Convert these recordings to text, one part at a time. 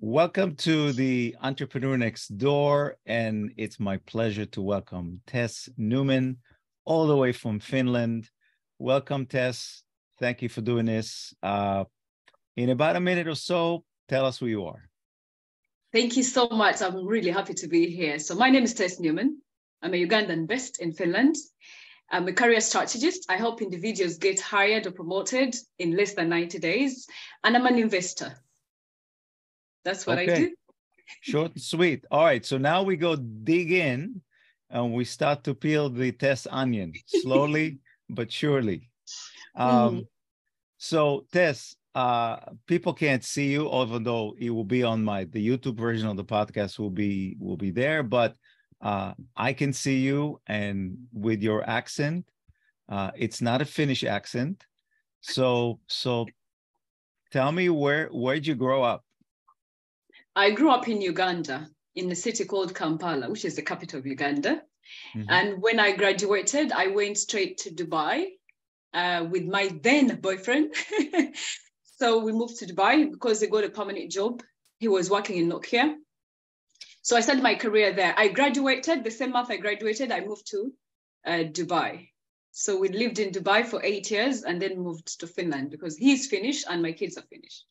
Welcome to the Entrepreneur Next Door, and it's my pleasure to welcome Tess Newman, all the way from Finland. Welcome, Tess. Thank you for doing this. Uh, in about a minute or so, tell us who you are. Thank you so much. I'm really happy to be here. So, my name is Tess Newman. I'm a Ugandan based in Finland. I'm a career strategist. I help individuals get hired or promoted in less than 90 days. And I'm an investor. That's what okay. I do. Short and sweet. All right. So now we go dig in and we start to peel the Tess onion slowly but surely. Um, mm-hmm. So Tess, uh, people can't see you, even though it will be on my the YouTube version of the podcast will be will be there, but uh, I can see you and with your accent. Uh, it's not a Finnish accent. So so tell me where where'd you grow up? I grew up in Uganda, in a city called Kampala, which is the capital of Uganda. Mm-hmm. And when I graduated, I went straight to Dubai uh, with my then boyfriend. so we moved to Dubai because he got a permanent job. He was working in Nokia. So I started my career there. I graduated the same month I graduated, I moved to uh, Dubai. So we lived in Dubai for eight years and then moved to Finland because he's Finnish and my kids are Finnish.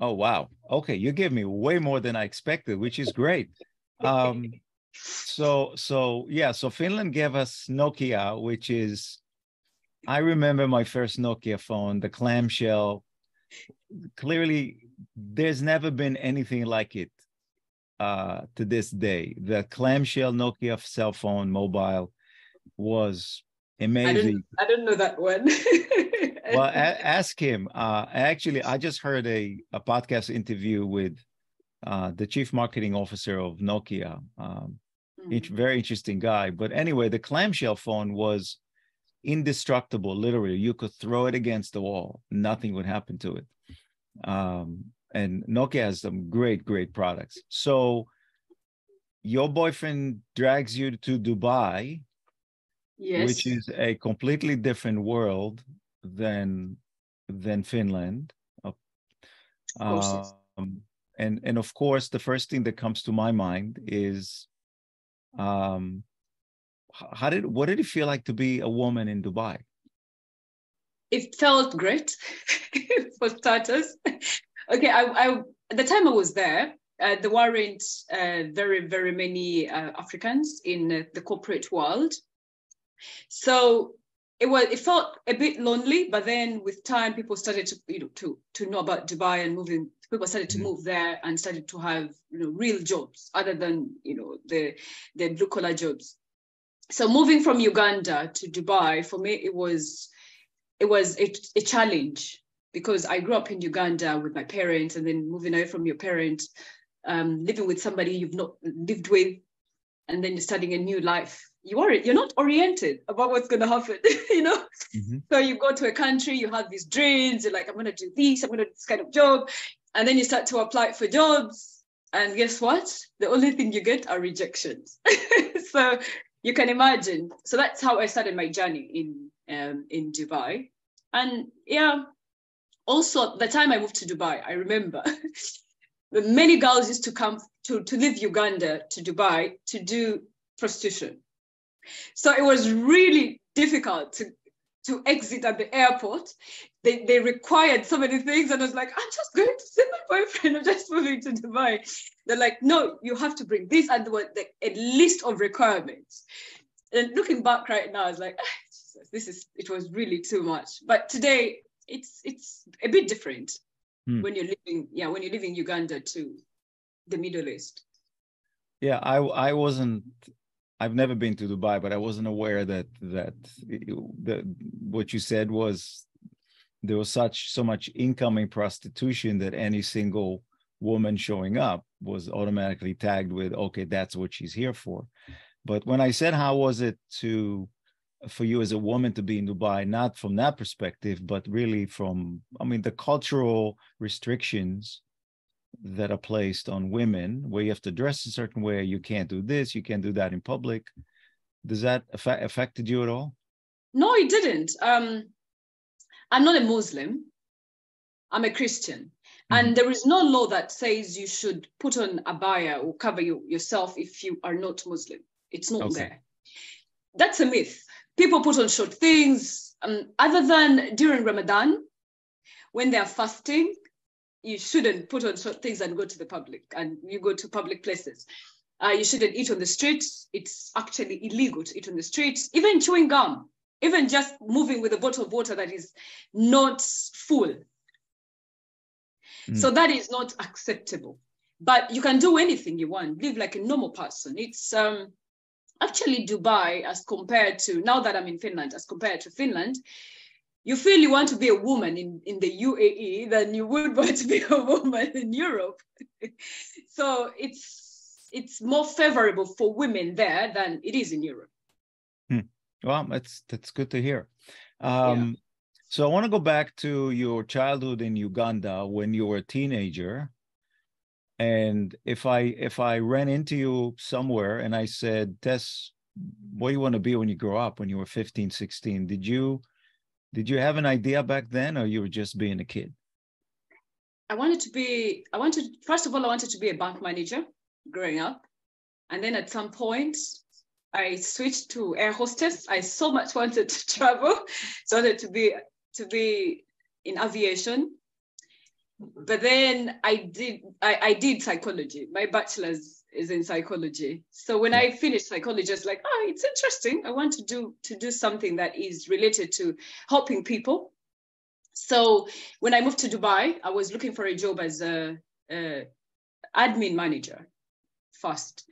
Oh wow. Okay, you give me way more than I expected, which is great. Um, so so yeah, so Finland gave us Nokia, which is I remember my first Nokia phone, the clamshell. Clearly, there's never been anything like it uh, to this day. The clamshell Nokia cell phone mobile was amazing. I don't, I don't know that one. well, a- ask him. Uh, actually, I just heard a, a podcast interview with uh, the chief marketing officer of Nokia. Um, mm-hmm. Very interesting guy. But anyway, the clamshell phone was indestructible. Literally, you could throw it against the wall, nothing would happen to it. Um, and Nokia has some great, great products. So your boyfriend drags you to Dubai, yes. which is a completely different world than than Finland. Um, and and of course, the first thing that comes to my mind is, um, how did what did it feel like to be a woman in Dubai? It felt great, for starters. okay, I, I at the time I was there, uh, there weren't uh, very very many uh, Africans in uh, the corporate world, so it was it felt a bit lonely but then with time people started to you know to to know about dubai and moving people started to mm-hmm. move there and started to have you know real jobs other than you know the the blue collar jobs so moving from uganda to dubai for me it was it was a, a challenge because i grew up in uganda with my parents and then moving away from your parents um, living with somebody you've not lived with and then you're starting a new life you are you're not oriented about what's going to happen you know? Mm-hmm. so you go to a country you have these dreams you're like i'm going to do this i'm going to do this kind of job and then you start to apply for jobs and guess what? The only thing you get are rejections. So you can imagine. So that's how i started my journey in um, in dubai. And yeah also the time i moved to dubai i remember many girls used to come to, to leave uganda to dubai to do prostitution so it was really difficult to, to exit at the airport. They, they required so many things. And I was like, I'm just going to see my boyfriend. I'm just moving to Dubai. They're like, no, you have to bring this and the, a list of requirements. And looking back right now, I was like, ah, Jesus, this is, it was really too much. But today, it's it's a bit different hmm. when you're living, yeah, when you're living Uganda to the Middle East. Yeah, I I wasn't I've never been to Dubai, but I wasn't aware that that that what you said was there was such so much incoming prostitution that any single woman showing up was automatically tagged with okay that's what she's here for. But when i said how was it to for you as a woman to be in dubai? not from that perspective but really from i mean the cultural restrictions that are placed on women where you have to dress a certain way you can't do this you can't do that in public does that affect affected you at all no it didn't um i'm not a muslim i'm a christian And there is no law that says you should put on a abaya or cover you, yourself if you are not Muslim. It's not okay. there. That's a myth. People put on short things. Um, other than during Ramadan, when they are fasting, you shouldn't put on things and go to the public and you go to public places. Uh, you shouldn't eat on the streets. It's actually illegal to eat on the streets. Even chewing gum, even just moving with a bottle of water that is not full. Mm. So that is not acceptable. But you can do anything you want, live like a normal person. It's um, actually Dubai as compared to now that I'm in Finland, as compared to Finland, you feel you want to be a woman in, in the UAE than you would want to be a woman in Europe. so it's it's more favorable for women there than it is in Europe. Hmm. Well, that's that's good to hear. Um, yeah. So I want to go back to your childhood in Uganda when you were a teenager. And if I if I ran into you somewhere and I said, Tess, what do you want to be when you grow up when you were 15, 16? Did you did you have an idea back then or you were just being a kid? I wanted to be, I wanted, first of all, I wanted to be a bank manager growing up. And then at some point, I switched to air hostess. I so much wanted to travel, so I wanted to be to be in aviation. But then I did I, I did psychology. My bachelor's is in psychology. So when I finished psychology, I was like, oh, it's interesting. I want to do to do something that is related to helping people. So when I moved to Dubai, I was looking for a job as a, a admin manager first.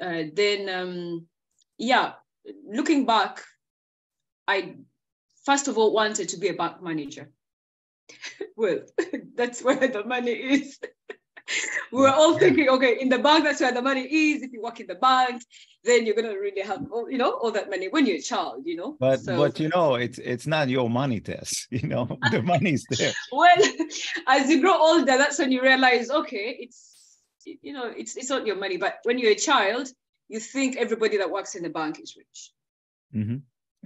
Uh, then, um, yeah, looking back, I first of all wanted to be a bank manager. well, that's where the money is. we were all thinking, okay, in the bank, that's where the money is. If you work in the bank, then you're gonna really have, all, you know, all that money when you're a child, you know. But so, but you know, it's it's not your money, Tess. You know, the money's there. well, as you grow older, that's when you realize, okay, it's you know, it's it's not your money. But when you're a child, you think everybody that works in the bank is rich. Mm-hmm.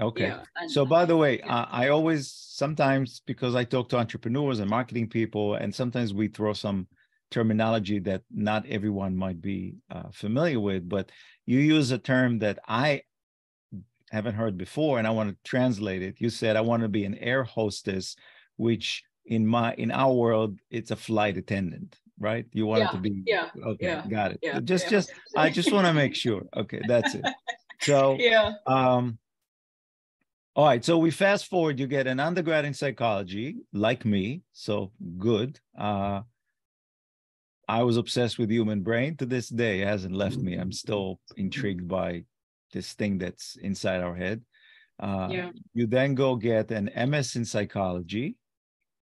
Okay. Yeah, and, so, by the way, yeah. uh, I always sometimes because I talk to entrepreneurs and marketing people, and sometimes we throw some terminology that not everyone might be uh, familiar with, but you use a term that I haven't heard before, and I want to translate it. You said I want to be an air hostess, which in my in our world it's a flight attendant right? You want yeah, it to be yeah. Okay, yeah, got it. Yeah, just just I just want to make sure. Okay, that's it. So yeah. Um all right, so we fast forward, you get an undergrad in psychology, like me. So good. Uh I was obsessed with human brain to this day. It hasn't left me. I'm still intrigued by this thing that's inside our head. Uh, yeah. You then go get an MS in psychology.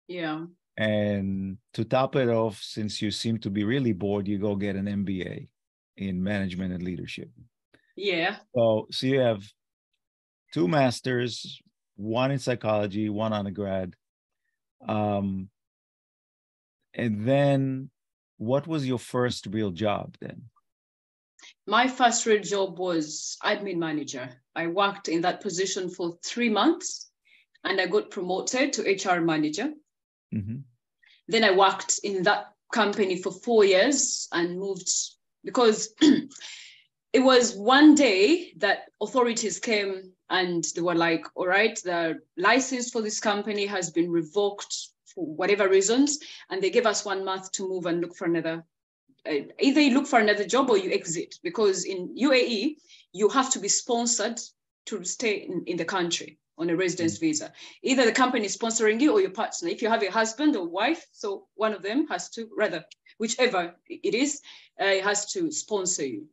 Yeah. And to top it off, since you seem to be really bored, you go get an MBA in management and leadership. Yeah. So, so you have two masters, one in psychology, one undergrad. Um, and then what was your first real job then? My first real job was admin manager. I worked in that position for three months and I got promoted to HR manager. Mm-hmm. Then I worked in that company for four years and moved because it was one day that authorities came and they were like, all right, the license for this company has been revoked for whatever reasons. And they give us one month to move and look for another. Uh, either you look for another job or you exit because in UAE, you have to be sponsored to stay in, in the country on a residence mm. visa. Either the company is sponsoring you or your partner. If you have a husband or wife, so one of them has to, rather, whichever it is, uh, has to sponsor you.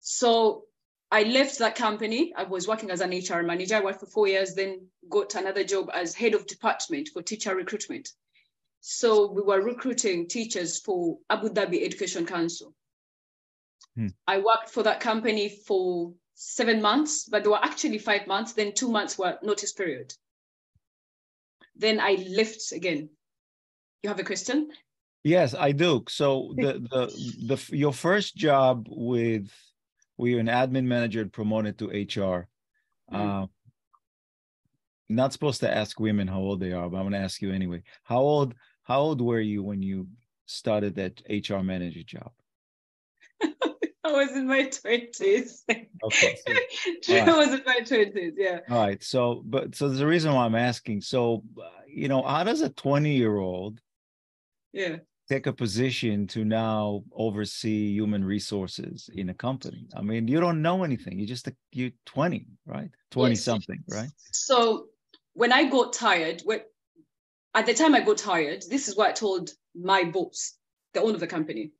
So I left that company. I was working as an HR manager. I worked for four years, then got another job as head of department for teacher recruitment. So we were recruiting teachers for Abu Dhabi Education Council. Hmm. I worked for that company for seven months, but there were actually five months. Then two months were notice period. Then I left again. You have a question? Yes, I do. So the the the your first job with where you're an admin manager and promoted to HR. Mm. Uh, not supposed to ask women how old they are, but I'm going to ask you anyway. How old how old were you when you started that hr manager job I was in my twenties. Okay. so- I was in my twenties. Yeah. all right so but so there's a reason why i'm asking so uh, you know how does a 20 year old Yeah. Take a position to now oversee human resources in a company i mean you don't know anything You're just you're 20 right 20 Yes. something right So when I got tired, at the time I got tired, this is what I told my boss, the owner of the company.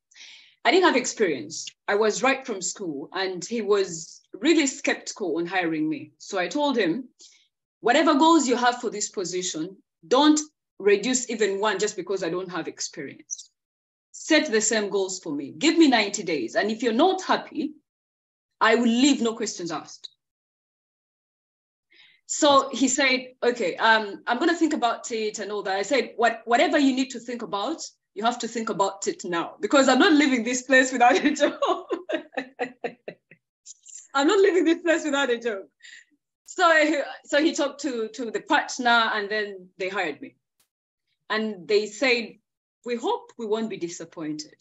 I didn't have experience. I was right from school, and he was really skeptical on hiring me. So I told him, whatever goals you have for this position, don't reduce even one just because I don't have experience. Set the same goals for me. Give me 90 days. And if you're not happy, I will leave no questions asked. So he said, okay, um, I'm going to think about it and all that. I said, what, whatever you need to think about, you have to think about it now because I'm not leaving this place without a job. I'm not leaving this place without a job. So, so he talked to, to the partner and then they hired me. And they said, we hope we won't be disappointed.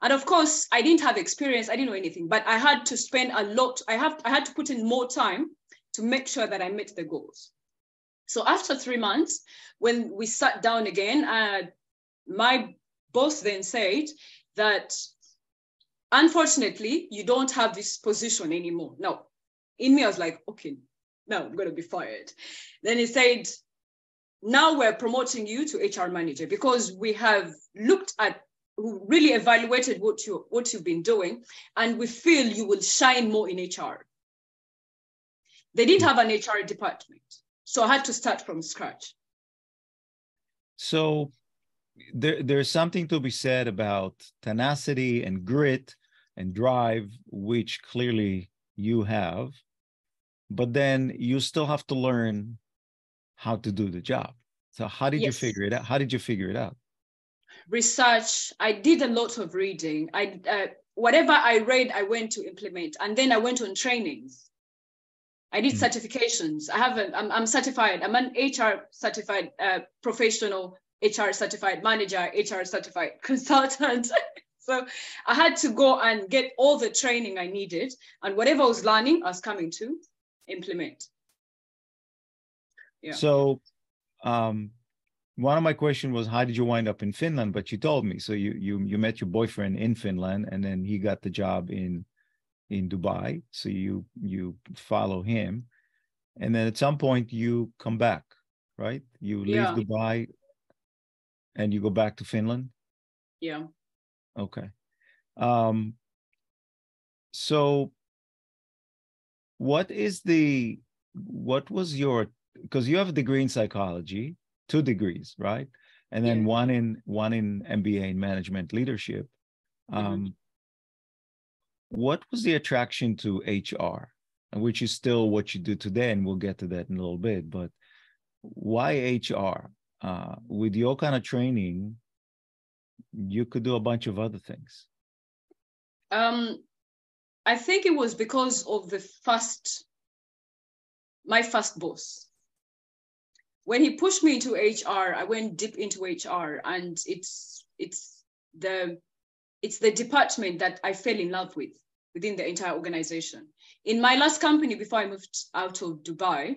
And of course, I didn't have experience. I didn't know anything, but I had to spend a lot. I have I had to put in more time to make sure that I met the goals. So after three months, when we sat down again, uh, my boss then said that unfortunately you don't have this position anymore. Now, in me, I was like, okay, now I'm going to be fired. Then he said, now we're promoting you to HR manager because we have looked at who really evaluated what you what you've been doing and we feel you will shine more in hr they didn't have an hr department so i had to start from scratch. So there, there's something to be said about tenacity and grit and drive, which clearly you have, but then you still have to learn how to do the job. So how did you figure it out? How did you figure it out? research i did a lot of reading i uh, whatever i read i went to implement and then i went on trainings i did Mhm. certifications i haven't I'm, I'm certified i'm an hr certified uh, professional hr certified manager hr certified consultant so i had to go and get all the training i needed and whatever i was learning i was coming to implement Yeah. So um one of my questions was how did you wind up in Finland? But you told me. So you you you met your boyfriend in Finland and then he got the job in in Dubai. So you you follow him. And then at some point you come back, right? You leave Yeah. Dubai and you go back to Finland. yeah Okay. Um, so what is the what was your because you have a degree in psychology, two degrees, right? And then Yeah. one in one in MBA in management leadership. Um, Mhm. what was the attraction to HR, and which is still what you do today, and we'll get to that in a little bit, but why HR? Uh, with your kind of training, you could do a bunch of other things. Um, I think it was because of the first, my first boss. When he pushed me into HR, I went deep into HR, and it's it's the it's the department that I fell in love with within the entire organization. In my last company before I moved out of Dubai,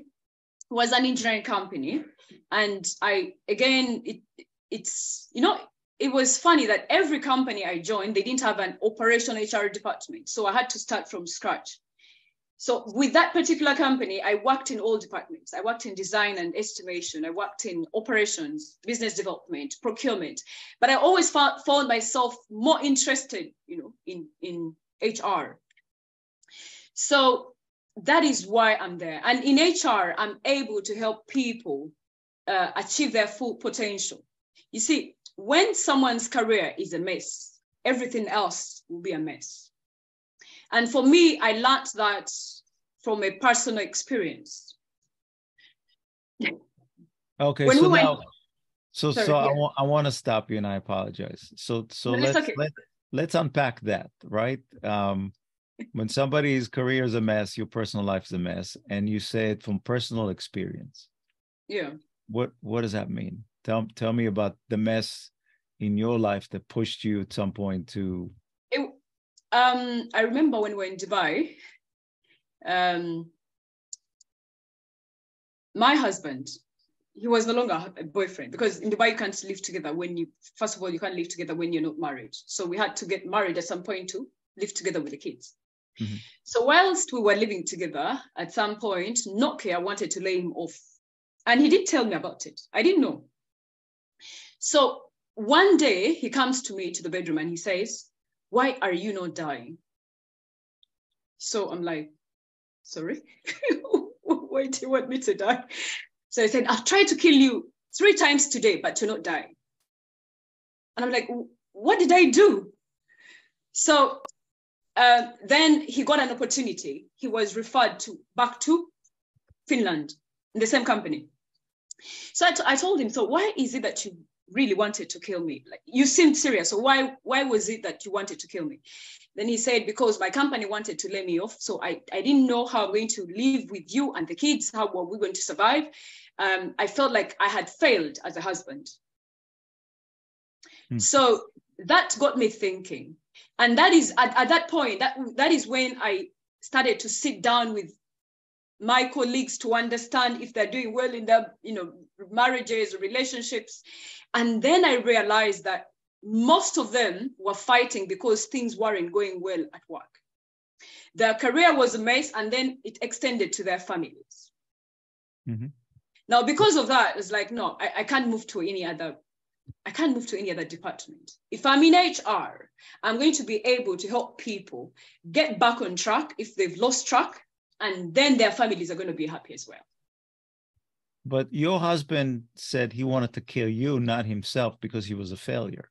was an engineering company, and I again it it's you know it was funny that every company I joined, they didn't have an operation HR department. So I had to start from scratch. So with that particular company, I worked in all departments. I worked in design and estimation. I worked in operations, business development, procurement. But I always found, myself more interested, you know, in, in HR. So that is why I'm there. And in HR, I'm able to help people uh, achieve their full potential. You see, when someone's career is a mess, everything else will be a mess. And for me, I learned that from a personal experience. Okay, When so we went- now, so Sorry, so I want I want to stop you, and I apologize. So so let's okay. let let's unpack that, right? Um, when somebody's career is a mess, your personal life is a mess, and you say it from personal experience. Yeah. What what does that mean? Tell tell me about the mess in your life that pushed you at some point to. Um, I remember when we were in Dubai. Um, my husband, he was no longer a boyfriend because in Dubai you can't live together when you first of all you can't live together when you're not married. So we had to get married at some point to live together with the kids. Mm-hmm. So whilst we were living together, at some point, Nokia wanted to lay him off. And he did tell me about it. I didn't know. So one day he comes to me to the bedroom and he says, Why are you not dying? So I'm like, Sorry, why do you want me to die? So I said, I've tried to kill you three times today, but to not die. And I'm like, What did I do? So uh, then he got an opportunity. He was referred to back to Finland in the same company. So I, t- I told him, so why is it that you really wanted to kill me? Like you seemed serious. So why why was it that you wanted to kill me? Then he said, because my company wanted to lay me off. So I, I didn't know how I'm going to live with you and the kids, how were we going to survive? Um, I felt like I had failed as a husband. Hmm. So that got me thinking. And that is at, at that point, that, that is when I started to sit down with my colleagues to understand if they're doing well in their you know marriages or relationships and then i realized that most of them were fighting because things weren't going well at work their career was a mess and then it extended to their families mm-hmm. now because of that it's like no I, I can't move to any other I can't move to any other department. If I'm in HR, I'm going to be able to help people get back on track if they've lost track and then their families are going to be happy as well. But your husband said he wanted to kill you, not himself, because he was a failure,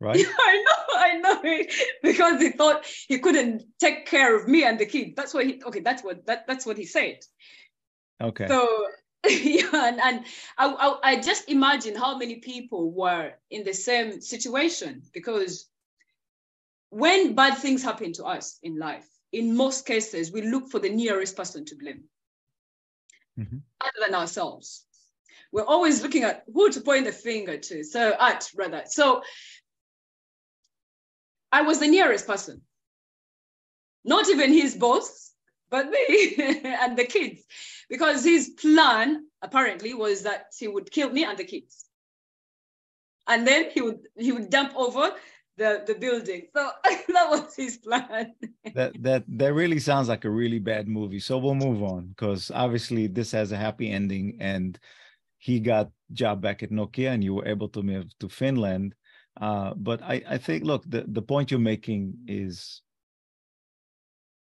right? Yeah, I know, I know, because he thought he couldn't take care of me and the kid. That's what he. Okay, that's what that that's what he said. Okay. So yeah, and, and I, I I just imagine how many people were in the same situation because when bad things happen to us in life, in most cases, we look for the nearest person to blame mm-hmm. other than ourselves. We're always looking at who to point the finger to. So, at rather. So, I was the nearest person. Not even his boss, but me and the kids. Because his plan apparently was that he would kill me and the kids. And then he would he would dump over the the building. So that was his plan. that that that really sounds like a really bad movie. So we'll move on because obviously this has a happy ending and he got job back at Nokia and you were able to move to Finland. Uh, but I, I think look the, the point you're making is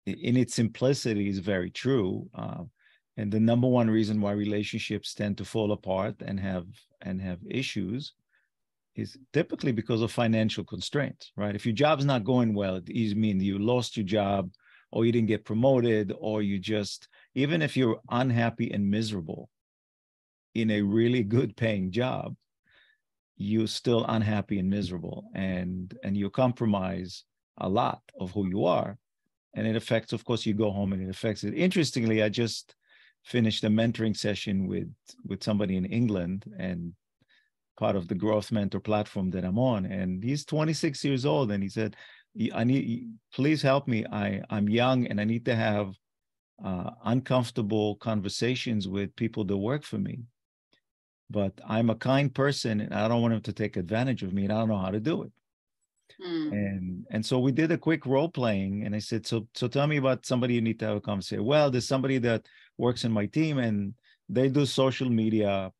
in its simplicity is very true. Uh, and the number one reason why relationships tend to fall apart and have and have issues is typically because of financial constraints, right? If your job's not going well, it means you lost your job or you didn't get promoted or you just, even if you're unhappy and miserable in a really good paying job, you're still unhappy and miserable and and you compromise a lot of who you are and it affects of course you go home and it affects it interestingly i just finished a mentoring session with with somebody in england and part of the growth mentor platform that I'm on. And he's 26 years old. And he said, I need, please help me. I, I'm young and I need to have uh, uncomfortable conversations with people that work for me. But I'm a kind person and I don't want him to take advantage of me and I don't know how to do it. Hmm. And and so we did a quick role playing, and I said, "So so tell me about somebody you need to have a conversation." Well, there's somebody that works in my team, and they do social media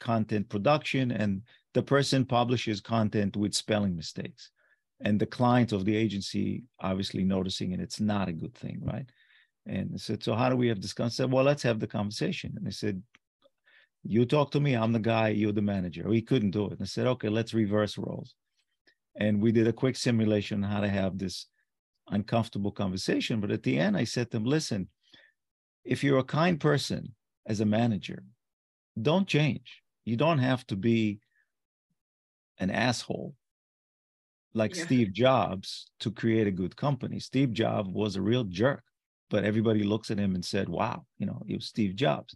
content production and the person publishes content with spelling mistakes. And the client of the agency obviously noticing and it's not a good thing right? And I said so how do we have this conversation? well let's have the conversation. And I said you talk to me i'm the guy you're the manager. We couldn't do it. And I said okay let's reverse roles. And we did a quick simulation on how to have this uncomfortable conversation. But at the end i said to them listen if you're a kind person as a manager don't change you don't have to be an asshole like yeah. Steve Jobs to create a good company. Steve Jobs was a real jerk, but everybody looks at him and said, wow, you know, it was Steve Jobs.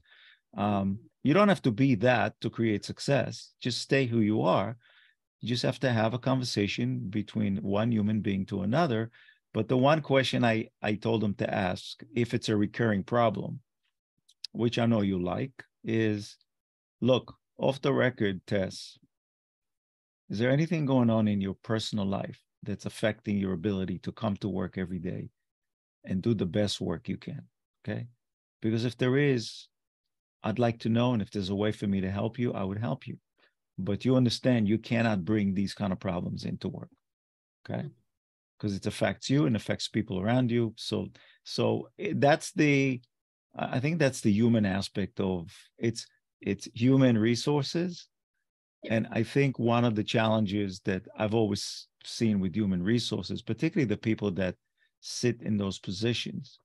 Um, you don't have to be that to create success. Just stay who you are. You just have to have a conversation between one human being to another. But the one question I, I told them to ask, if it's a recurring problem, which I know you like, is look, off the record, Tess, is there anything going on in your personal life that's affecting your ability to come to work every day and do the best work you can? Okay. Because if there is, I'd like to know. And if there's a way for me to help you, I would help you. But you understand you cannot bring these kind of problems into work. Okay. Because mm-hmm. it affects you and affects people around you. So, so eh, that's the, I think that's the human aspect of it's, it's human resources. And I think one of the challenges that I've always seen with human resources, particularly the people that sit in those positions,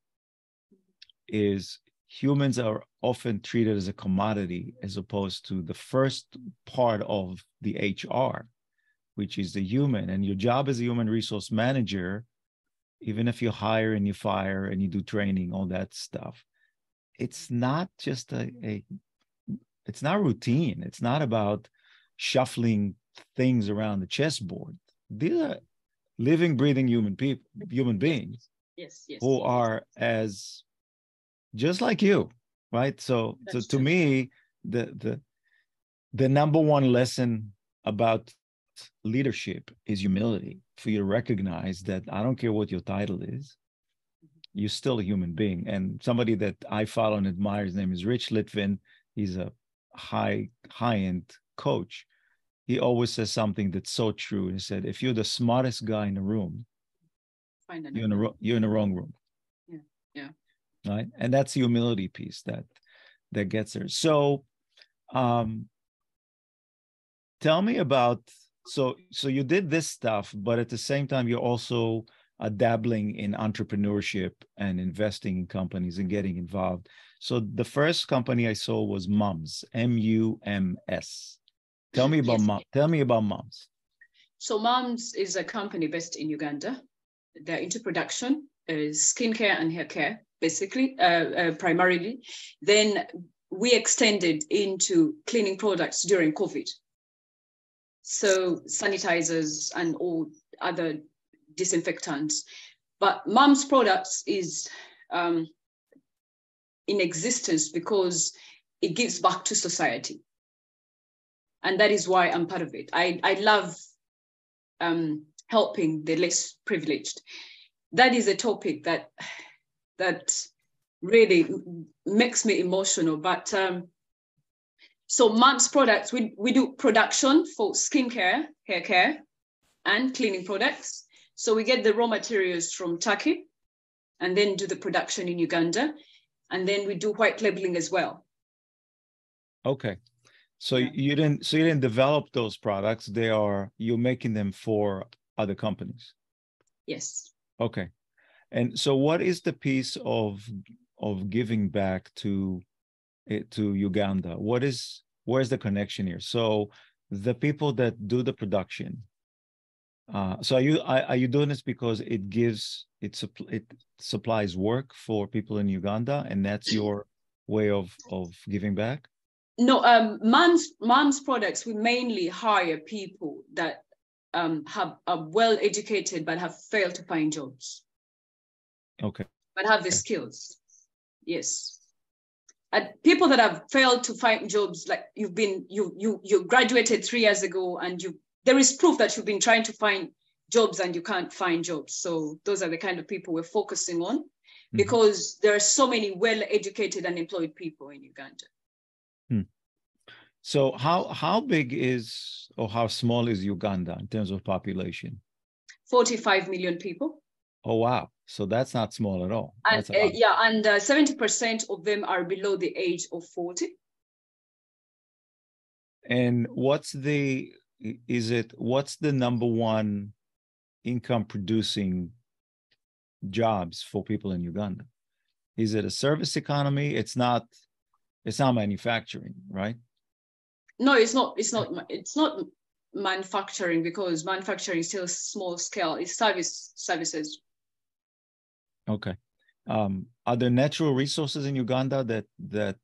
is humans are often treated as a commodity as opposed to the first part of the HR, which is the human. And your job as a human resource manager, even if you hire and you fire and you do training, all that stuff, it's not just a, a it's not routine. It's not about shuffling things around the chessboard. These are living, breathing human people, human beings yes, yes, who yes. are as just like you, right? So, That's so to true. me, the the the number one lesson about leadership is humility for you to recognize that I don't care what your title is, mm-hmm. you're still a human being. And somebody that I follow and admire, his name is Rich Litvin. He's a high high end coach. He always says something that's so true. He said, "If you're the smartest guy in the room, you're in the you're in the wrong room." Yeah, yeah right and that's the humility piece that that gets there so um tell me about so so you did this stuff but at the same time you're also uh, dabbling in entrepreneurship and investing in companies and getting involved so the first company i saw was mums m-u-m-s tell me about yes. mom tell me about mums so mums is a company based in uganda they're into production uh, skincare and hair care basically, uh, uh, primarily. Then we extended into cleaning products during COVID. So sanitizers and all other disinfectants. But Mom's Products is um, in existence because it gives back to society. And that is why I'm part of it. I, I love um, helping the less privileged. That is a topic that that really makes me emotional. But um, so Mom's products, we, we do production for skincare, hair care, and cleaning products. So we get the raw materials from Turkey and then do the production in Uganda. And then we do white labeling as well. Okay. So yeah. you didn't so you didn't develop those products. They are you're making them for other companies. Yes. Okay. And so, what is the piece of of giving back to eh, to Uganda? What is where's the connection here? So, the people that do the production. Uh, so, are you are, are you doing this because it gives it it supplies work for people in Uganda, and that's your way of of giving back? No, um, mom's mom's products. We mainly hire people that um, have are well educated but have failed to find jobs. Okay. But have the skills. Yes. And people that have failed to find jobs, like you've been, you you you graduated three years ago, and you there is proof that you've been trying to find jobs and you can't find jobs. So those are the kind of people we're focusing on, mm-hmm. because there are so many well-educated and employed people in Uganda. Hmm. So how how big is or how small is Uganda in terms of population? 45 million people. Oh wow. So that's not small at all. And, uh, yeah, and uh, 70% of them are below the age of 40. And what's the, is it, what's the number one income producing jobs for people in Uganda? Is it a service economy? It's not, it's not manufacturing, right? No, it's not, it's not, it's not manufacturing because manufacturing is still small scale. It's service services Okay. Um, are there natural resources in Uganda that that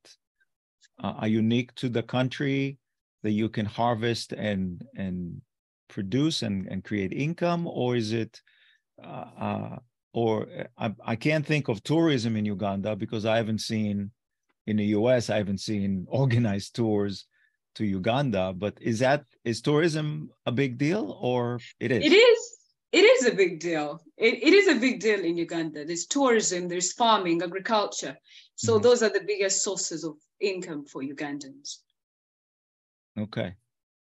uh, are unique to the country that you can harvest and and produce and, and create income, or is it? Uh, uh, or I, I can't think of tourism in Uganda because I haven't seen in the U.S. I haven't seen organized tours to Uganda. But is that is tourism a big deal, or it is? It is it is a big deal. It, it is a big deal in Uganda. There's tourism, there's farming, agriculture. So mm-hmm. those are the biggest sources of income for Ugandans. Okay.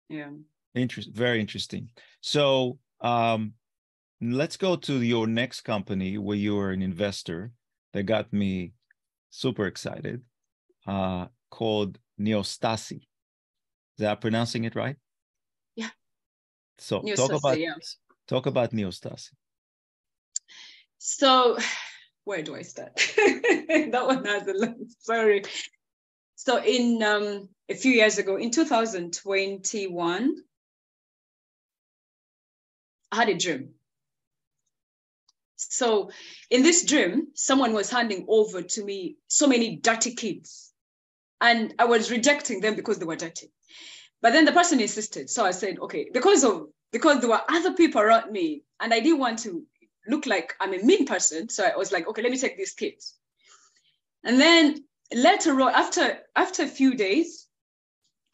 Yeah. Interesting. Very interesting. So um, let's go to your next company where you are an investor that got me super excited, uh, called Neostasy. Is that pronouncing it right? Yeah. So Neostasy, talk about yeah. Talk about Neostasy. So, where do I start? that one has a long story. So, in um, a few years ago, in 2021, I had a dream. So, in this dream, someone was handing over to me so many dirty kids, and I was rejecting them because they were dirty. But then the person insisted. So I said, okay, because of because there were other people around me and I didn't want to look like I'm a mean person. So I was like, okay, let me take these kids. And then later on, after, after a few days,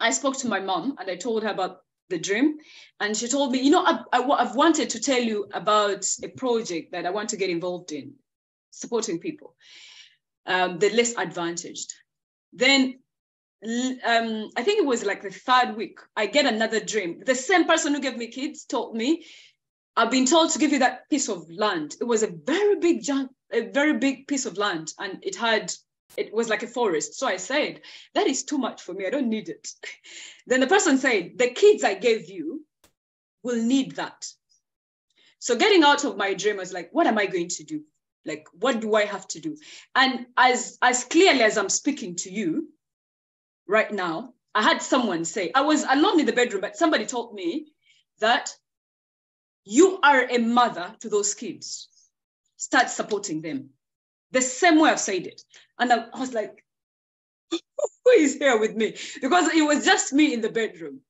I spoke to my mom and I told her about the dream. And she told me, you know, I, I, I've wanted to tell you about a project that I want to get involved in, supporting people, um, the less advantaged. Then um, I think it was like the third week, I get another dream. The same person who gave me kids told me, I've been told to give you that piece of land. It was a very big a very big piece of land, and it had it was like a forest. So I said, that is too much for me. I don't need it. then the person said, the kids I gave you will need that. So getting out of my dream was like, what am I going to do? Like, what do I have to do? And as as clearly as I'm speaking to you, right now, I had someone say, I was alone in the bedroom, but somebody told me that you are a mother to those kids. Start supporting them. The same way I've said it. And I, I was like, who is here with me? Because it was just me in the bedroom.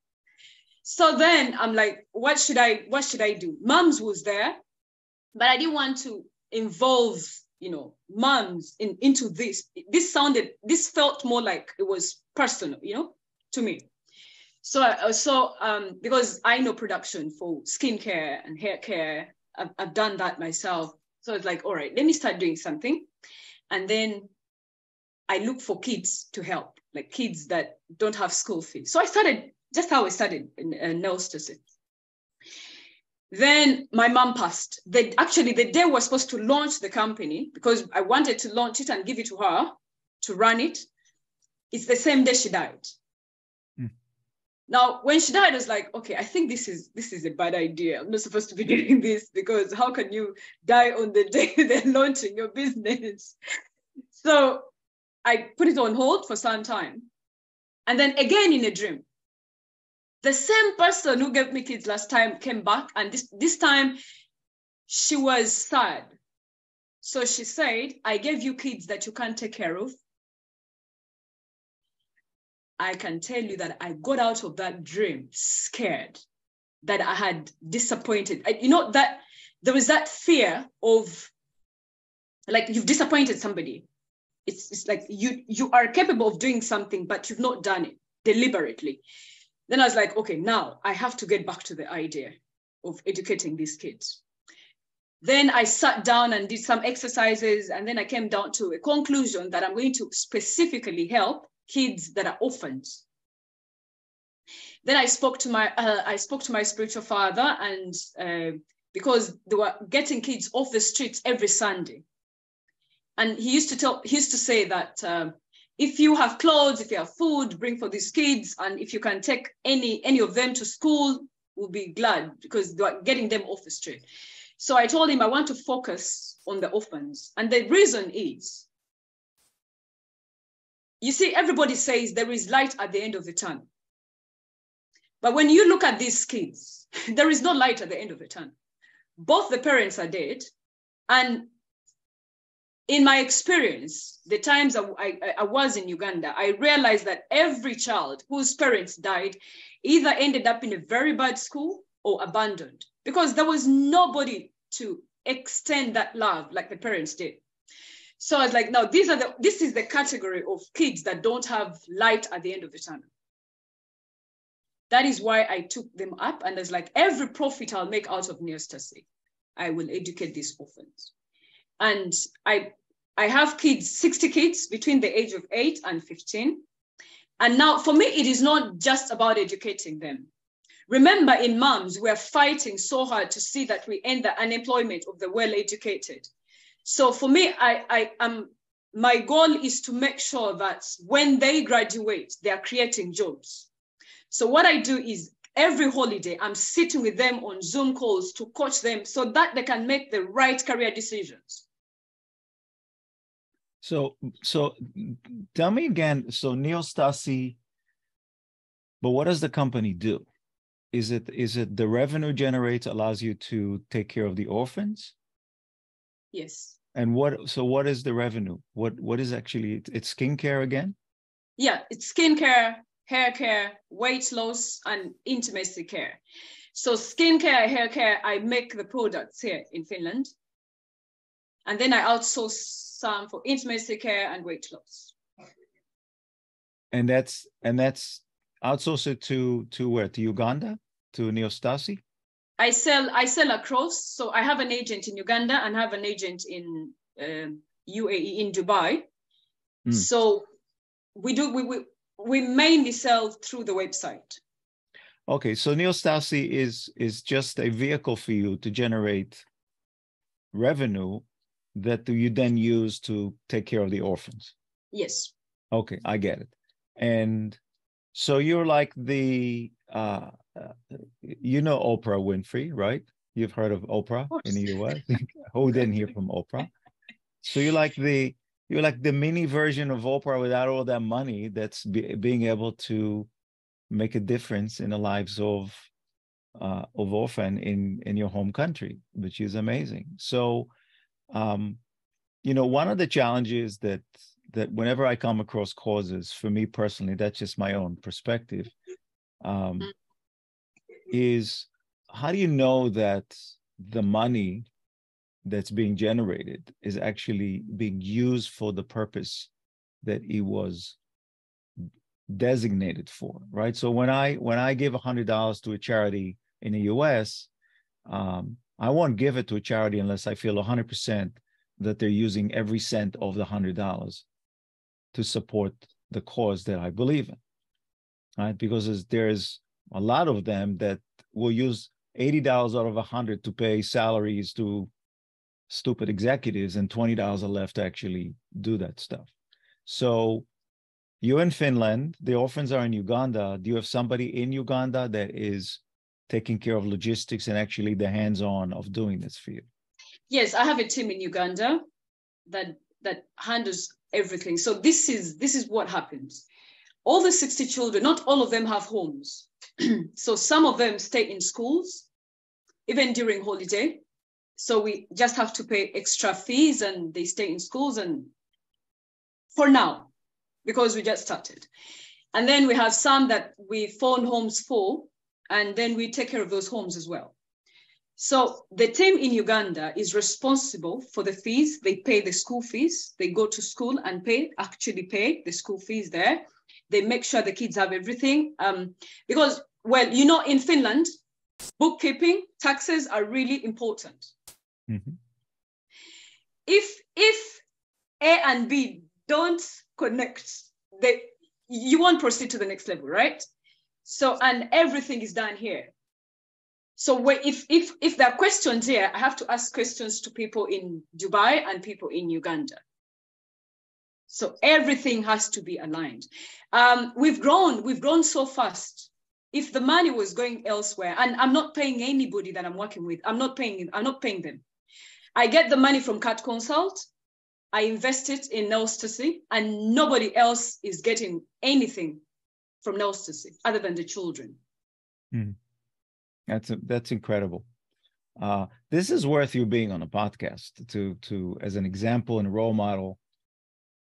So then I'm like, what should I, what should I do? Mums was there, but I didn't want to involve you know mums in into this this sounded this felt more like it was personal you know to me so uh, so um because i know production for skincare and hair care I've, I've done that myself so it's like all right let me start doing something and then i look for kids to help like kids that don't have school fees so i started just how i started in uh, Neostasy then my mom passed. They, actually, the day we're supposed to launch the company, because I wanted to launch it and give it to her to run it, it's the same day she died. Now, when she died, I was like, okay, I think this is this is a bad idea. I'm not supposed to be doing this because how can you die on the day they're launching your business? So I put it on hold for some time. And then again in a dream, the same person who gave me kids last time came back, and this, this time she was sad. So she said, I gave you kids that you can't take care of. I can tell you that I got out of that dream scared that I had disappointed. I, you know, that there was that fear of like you've disappointed somebody. It's, it's like you you are capable of doing something, but you've not done it deliberately. Then I was like, okay, now I have to get back to the idea of educating these kids. Then I sat down and did some exercises, and then I came down to a conclusion that I'm going to specifically help kids that are orphans. Then I spoke to my uh, I spoke to my spiritual father, and uh, because they were getting kids off the streets every Sunday, and he used to tell he used to say that um, if you have clothes, if you have food, bring for these kids. And if you can take any, any of them to school, we'll be glad because they're getting them off the street. So I told him I want to focus on the orphans. And the reason is, you see, everybody says there is light at the end of the tunnel. But when you look at these kids, there is no light at the end of the tunnel. Both the parents are dead, and in my experience, the times I, I, I, was in Uganda, I realized that every child whose parents died either ended up in a very bad school or abandoned because there was nobody to extend that love like the parents did. So I was like, now these are the this is the category of kids that don't have light at the end of the tunnel. That is why I took them up and I was like, every profit I'll make out of Neostasy, I will educate these orphans and I I have kids, 60 kids between the age of eight and 15. And now for me, it is not just about educating them. Remember, in moms, we're fighting so hard to see that we end the unemployment of the well-educated. So for me, I, I am my goal is to make sure that when they graduate, they are creating jobs. So what I do is every holiday, I'm sitting with them on Zoom calls to coach them so that they can make the right career decisions. So, so tell me again. So, Neostasy, but what does the company do? Is it is it the revenue generates allows you to take care of the orphans? Yes. And what? So, what is the revenue? What what is actually it's skincare again? Yeah, it's skincare, hair care, weight loss, and intimacy care. So, skincare, hair care, I make the products here in Finland, and then I outsource some for intimacy care and weight loss. And that's and that's outsourced to to where to Uganda to Neostasy. I sell I sell across. So I have an agent in Uganda and have an agent in uh, um, UAE in Dubai. Mm. So we do we, we we mainly sell through the website. Okay, so Neostasy is is just a vehicle for you to generate revenue that you then use to take care of the orphans. Yes. Okay, I get it. And so you're like the, uh, you know Oprah Winfrey, right? You've heard of Oprah of in the U.S. Who didn't hear from Oprah? So you're like the you're like the mini version of Oprah without all that money. That's be, being able to make a difference in the lives of uh, of orphan in in your home country, which is amazing. So um, you know, one of the challenges that that whenever I come across causes, for me personally, that's just my own perspective, um, mm. Is how do you know that the money that's being generated is actually being used for the purpose that it was designated for right so when i when i give a hundred dollars to a charity in the us um, i won't give it to a charity unless i feel 100% that they're using every cent of the hundred dollars to support the cause that I believe in, right? Because there's a lot of them that will use eighty dollars out of a hundred to pay salaries to stupid executives, and twenty dollars are left to actually do that stuff. So you're in Finland, the orphans are in Uganda. Do you have somebody in Uganda that is taking care of logistics and actually the hands-on of doing this for you? yes, I have a team in Uganda that that handles everything. So this is this is what happens. All the 60 children, not all of them have homes. so some of them stay in schools, even during holiday. So we just have to pay extra fees and they stay in schools and for now, because we just started. And then we have some that we found homes for, and then we take care of those homes as well. So the team in Uganda is responsible for the fees. They pay the school fees. They go to school and pay, actually pay the school fees there. They make sure the kids have everything. Um, because, well, you know, in Finland, bookkeeping, taxes are really important. Mm-hmm. If if A and B don't connect, they you won't proceed to the next level, right? So and everything is done here. So if, if, if there are questions here, I have to ask questions to people in Dubai and people in Uganda. So everything has to be aligned. Um, we've grown, we've grown so fast. If the money was going elsewhere, and I'm not paying anybody that I'm working with, I'm not paying, I'm not paying them. I get the money from Cat Consult, I invest it in Neostasy, and nobody else is getting anything from Neostasy other than the children. Mm. That's that's incredible. Uh, this is worth you being on a podcast to to as an example and a role model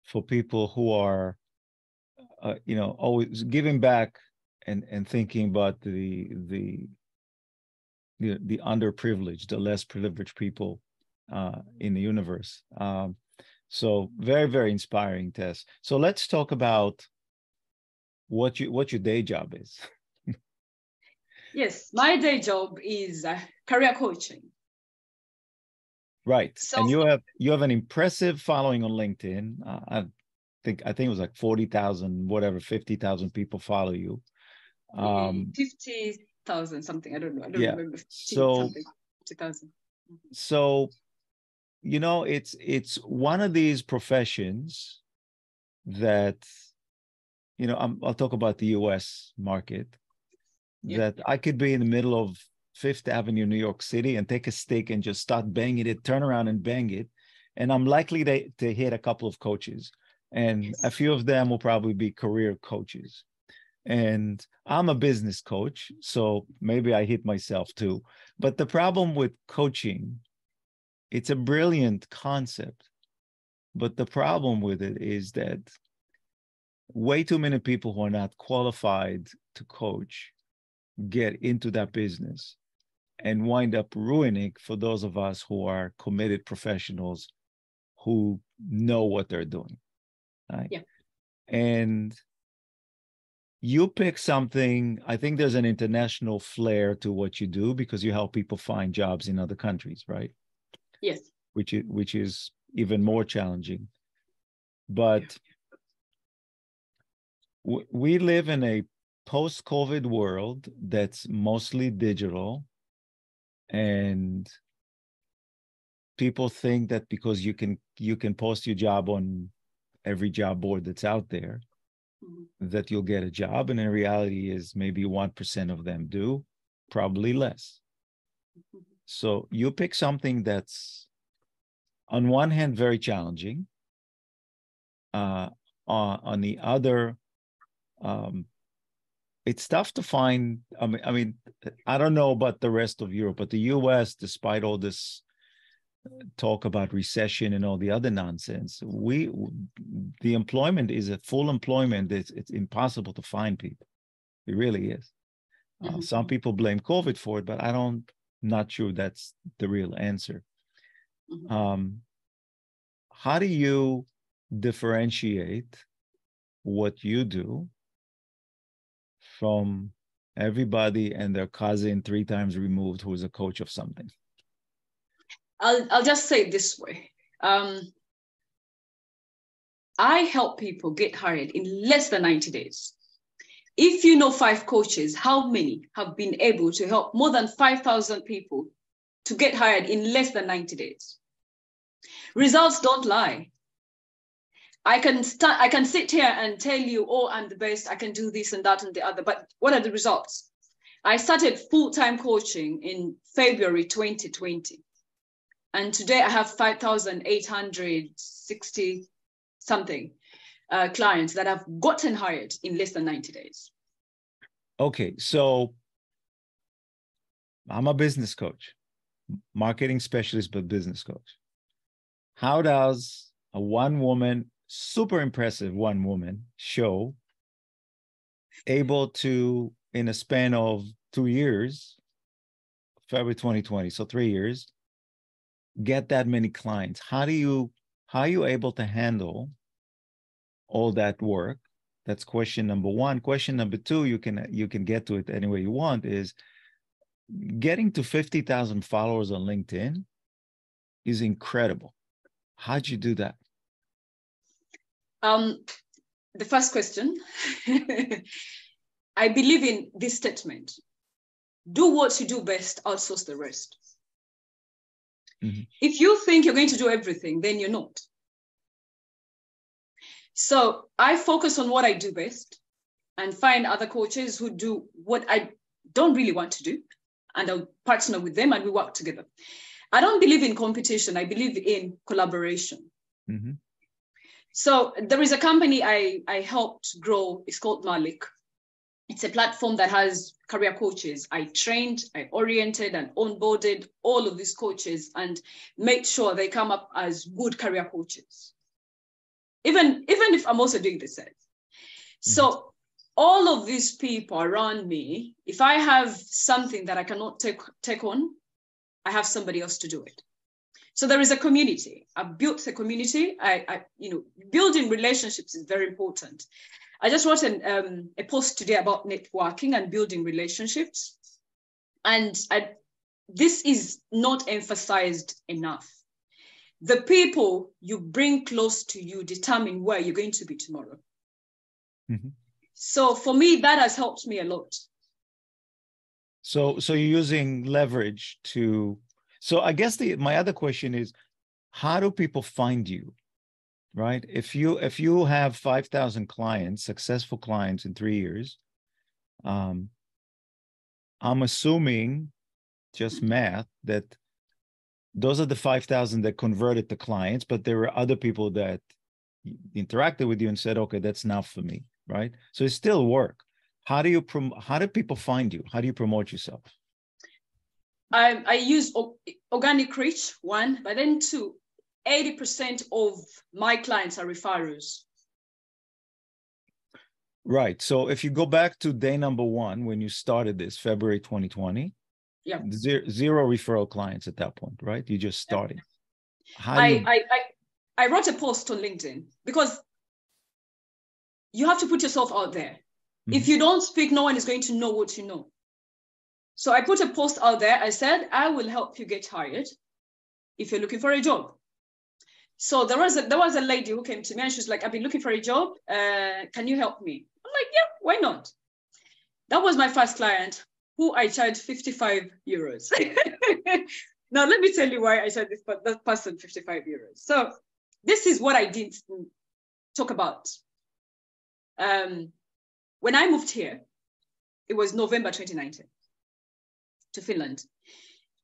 for people who are, uh, you know, always giving back and and thinking about the the the, the underprivileged, the less privileged people uh, in the universe. Um, so very very inspiring, Tess. So let's talk about what you what your day job is. yes, my day job is uh, career coaching. Right, so, and you have you have an impressive following on LinkedIn. Uh, I think I think it was like forty thousand, whatever, fifty thousand people follow you. Um, fifty thousand something. I don't know. I don't yeah. remember. so fifty thousand. So, you know, it's it's one of these professions that you know, i will talk about the U.S. market. Yeah. That I could be in the middle of Fifth Avenue, New York City, and take a stick and just start banging it, turn around and bang it, and I'm likely to, to hit a couple of coaches, and yes. a few of them will probably be career coaches. And I'm a business coach, so maybe I hit myself too. But the problem with coaching, it's a brilliant concept, but the problem with it is that way too many people who are not qualified to coach get into that business and wind up ruining for those of us who are committed professionals who know what they're doing right? Yeah. and you pick something i think there's an international flair to what you do because you help people find jobs in other countries right? Yes. Which is which is even more challenging. But we live in a post-COVID world that's mostly digital, and people think that because you can you can post your job on every job board that's out there mm-hmm. that you'll get a job and in reality is maybe 1% of them do probably less mm-hmm. so you pick something that's on one hand very challenging uh, on, on the other um, it's tough to find. I mean, I mean, I don't know about the rest of Europe, but the U.S., despite all this talk about recession and all the other nonsense, we the employment is a full employment. It's it's impossible to find people. It really is. Uh, mm-hmm. Uh, some people blame COVID for it, but I don't. Not sure that's the real answer. Mm-hmm. Um, how do you differentiate what you do from everybody and their cousin three times removed who is a coach of something? I'll, I'll just say it this way. Um, I help people get hired in less than 90 days. If you know five coaches, how many have been able to help more than 5,000 people to get hired in less than 90 days? Results don't lie. I can I can sit here and tell you, oh, I'm the best, I can do this and that and the other, but what are the results? I started full-time coaching in February 2020. And today I have 5,860 something uh, clients that have gotten hired in less than 90 days. Okay, so I'm a business coach, marketing specialist, but business coach. How does a one woman super impressive one woman show able to in a span of two years february 2020 so three years get that many clients. How do you how are you able to handle all that work? That's question number one. Question number two you can you can get to it any way you want is getting to 50000 followers on linkedin is incredible. How'd you do that um, the first question I believe in this statement do what you do best, outsource the rest. Mm-hmm. If you think you're going to do everything, then you're not. So I focus on what I do best and find other coaches who do what I don't really want to do, and I'll partner with them and we work together. I don't believe in competition, I believe in collaboration. Mm-hmm. So there is a company I, I helped grow. It's called Malik. it's a platform that has career coaches. I trained, I oriented and onboarded all of these coaches and made sure they come up as good career coaches. Even, even if I'm also doing the sales. Mm-hmm. So all of these people around me, if I have something that I cannot take, take on, I have somebody else to do it. So there is a community. I built a community. I, I you know, building relationships is very important. I just wrote an, um, a post today about networking and building relationships. And I, this is not emphasized enough. The people you bring close to you determine where you're going to be tomorrow. Mm-hmm. So for me, that has helped me a lot. So, so you're using leverage to. So I guess the my other question is, how do people find you? right? If you if you have 5000 clients successful clients in three years um i'm assuming just math that those are the 5000 that converted to clients but there were other people that interacted with you and said okay that's not for me right? So it's still work. How do you prom- how do people find you? How do you promote yourself I, I use organic reach one but then two 80% of my clients are referrals. Right. So if you go back to day number one, when you started this, February 2020, yeah, zero, zero referral clients at that point, right? You just started. How I, you... I, I, I wrote a post on LinkedIn because you have to put yourself out there. Mm-hmm. If you don't speak, no one is going to know what you know. So I put a post out there. I said, I will help you get hired if you're looking for a job. So there was a there was a lady who came to me and she was like, I've been looking for a job. Uh, can you help me? I'm like, yeah, why not? That was my first client who I charged 55 euros. now let me tell you why I said this that person 55 euros. So this is what I didn't talk about. Um, when I moved here, it was November 2019 to Finland.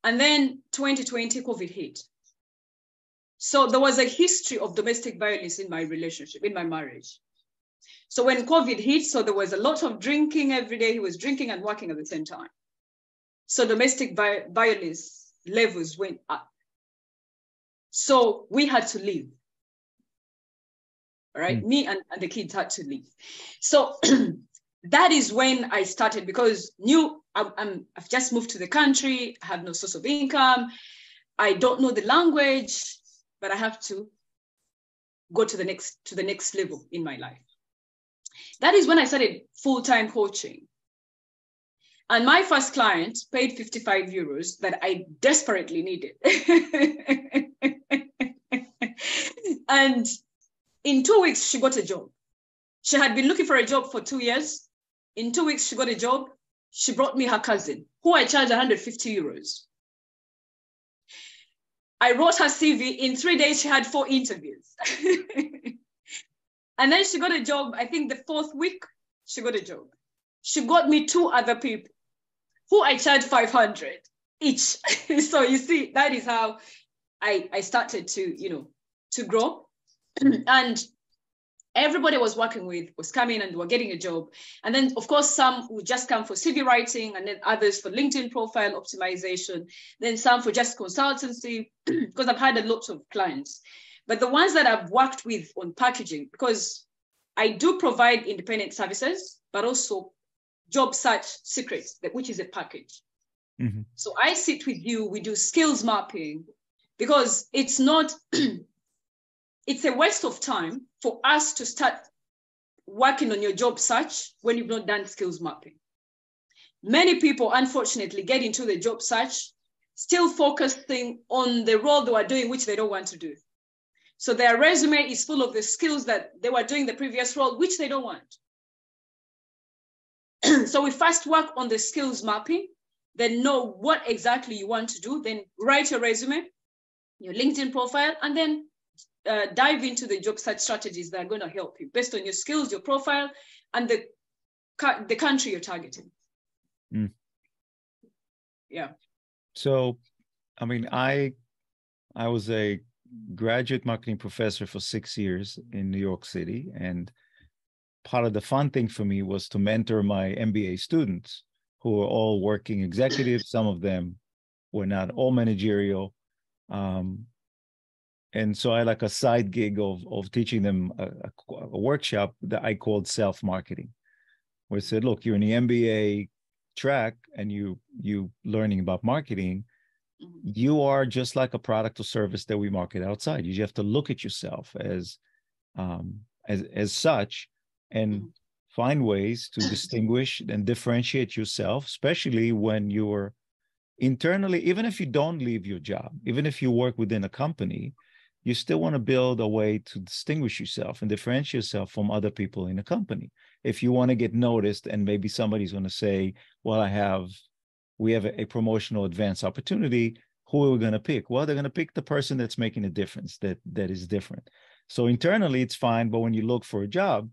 And then 2020, COVID hit. So there was a history of domestic violence in my relationship, in my marriage. So when COVID hit, so there was a lot of drinking every day. He was drinking and working at the same time. So domestic violence levels went up. So we had to leave. All right, mm. me and, and the kids had to leave. So that is when I started because new I'm, I'm I've just moved to the country, I have no source of income, I don't know the language, but I have to go to the next to the next level in my life. That is when I started full-time coaching. And my first client paid 55 euros that I desperately needed. and in two weeks, she got a job. She had been looking for a job for two years. In two weeks, she got a job. She brought me her cousin, who I charged 150 euros. I wrote her CV. In three days, she had four interviews. and then she got a job. I think the fourth week, she got a job. She got me two other people who I charged 500 each. so you see, that is how I, I started to, you know, to grow. and everybody was working with was coming and were getting a job. And then, of course, some would just come for CV writing, and then others for LinkedIn profile optimization, then some for just consultancy, because I've had a lot of clients. But the ones that I've worked with on packaging, because I do provide independent services, but also job search secrets, which is a package. Mm-hmm. So I sit with you, we do skills mapping, because it's not it's a waste of time for us to start working on your job search when you've not done skills mapping. Many people, unfortunately, get into the job search still focusing on the role they were doing, which they don't want to do. So their resume is full of the skills that they were doing the previous role, which they don't want. so we first work on the skills mapping, then know what exactly you want to do, then write your resume, your LinkedIn profile, and then uh, dive into the job search strategies that are going to help you based on your skills, your profile, and the the country you're targeting. Mm. Yeah. So, I mean, I I was a graduate marketing professor for six years in New York City, and part of the fun thing for me was to mentor my MBA students who were all working executives. Some of them were not all managerial. Um, and so I had like a side gig of of teaching them a, a, a workshop that I called self marketing, where I said, look, you're in the MBA track and you you learning about marketing. Mm-hmm. You are just like a product or service that we market outside. You have to look at yourself as um, as as such, and mm-hmm. find ways to distinguish and differentiate yourself, especially when you're internally, even if you don't leave your job, even if you work within a company, you still want to build a way to distinguish yourself and differentiate yourself from other people in the company. If you want to get noticed, and maybe somebody's going to say, Well, I have, we have a, a promotional advance opportunity. Who are we going to pick? Well, they're going to pick the person that's making a difference, that that is different. So internally, it's fine. But when you look for a job,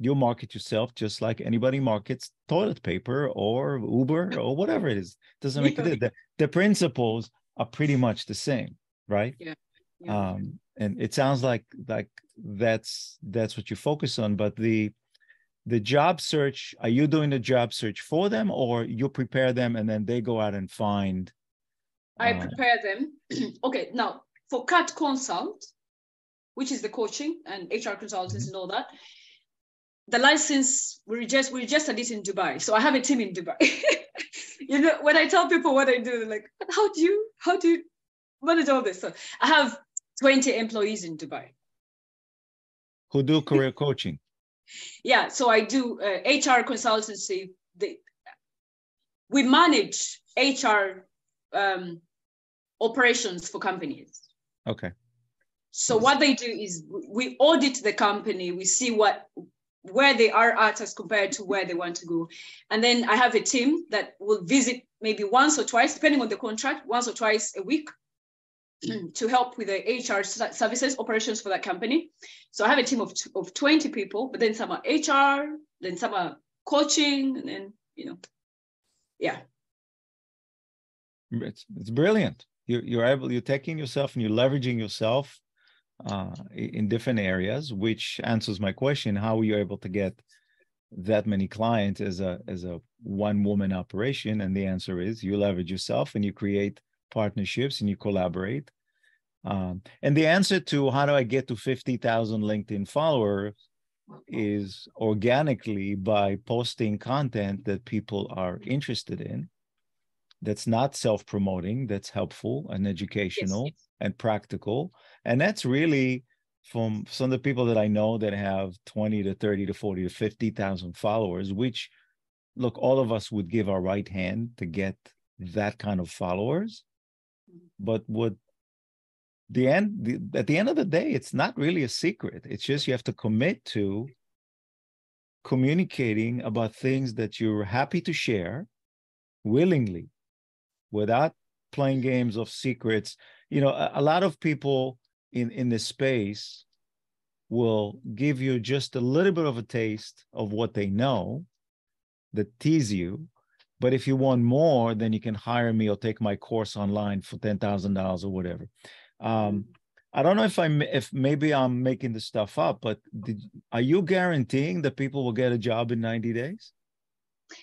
you market yourself just like anybody markets toilet paper or Uber or whatever it is. Doesn't make it. The, the principles are pretty much the same, right? Yeah um, and it sounds like like that's that's what you focus on but the the job search are you doing the job search for them or you prepare them and then they go out and find i uh, prepare them. Okay now for cut consult which is the coaching and hr consultants mm-hmm. and all that the license we just we registered it in dubai so i have a team in dubai. You know when i tell people what i do they're like how do you how do you manage all this? So i have 20 employees in Dubai. Who do career coaching? yeah, so I do uh, HR consultancy. The, we manage HR um, operations for companies. Okay. So what they do is we audit the company, we see what where they are at as compared to where they want to go. And then I have a team that will visit maybe once or twice, depending on the contract, once or twice a week to help with the HR services operations for that company. So I have a team of, of 20 people, but then some are HR, then some are coaching, and then, you know, yeah. It's, it's brilliant. You're, you're able, you're taking yourself and you're leveraging yourself uh, in different areas, which answers my question: How are you able to get that many clients as a as a one woman operation? And the answer is you leverage yourself and you create partnerships and you collaborate. Um, and the answer to how do I get to 50,000 LinkedIn followers is organically by posting content that people are interested in. That's not self promoting, that's helpful and educational yes. and practical. And that's really from some of the people that I know that have 20 to 30 to 40 to 50,000 followers, which look, all of us would give our right hand to get that kind of followers but what the end the, at the end of the day it's not really a secret. It's just you have to commit to communicating about things that you're happy to share willingly without playing games of secrets. You know a, a lot of people in in this space will give you just a little bit of a taste of what they know that tease you but if you want more, then you can hire me or take my course online for ten thousand dollars or whatever. Um, I don't know if I'm if maybe I'm making this stuff up, but did, are you guaranteeing that people will get a job in 90 days?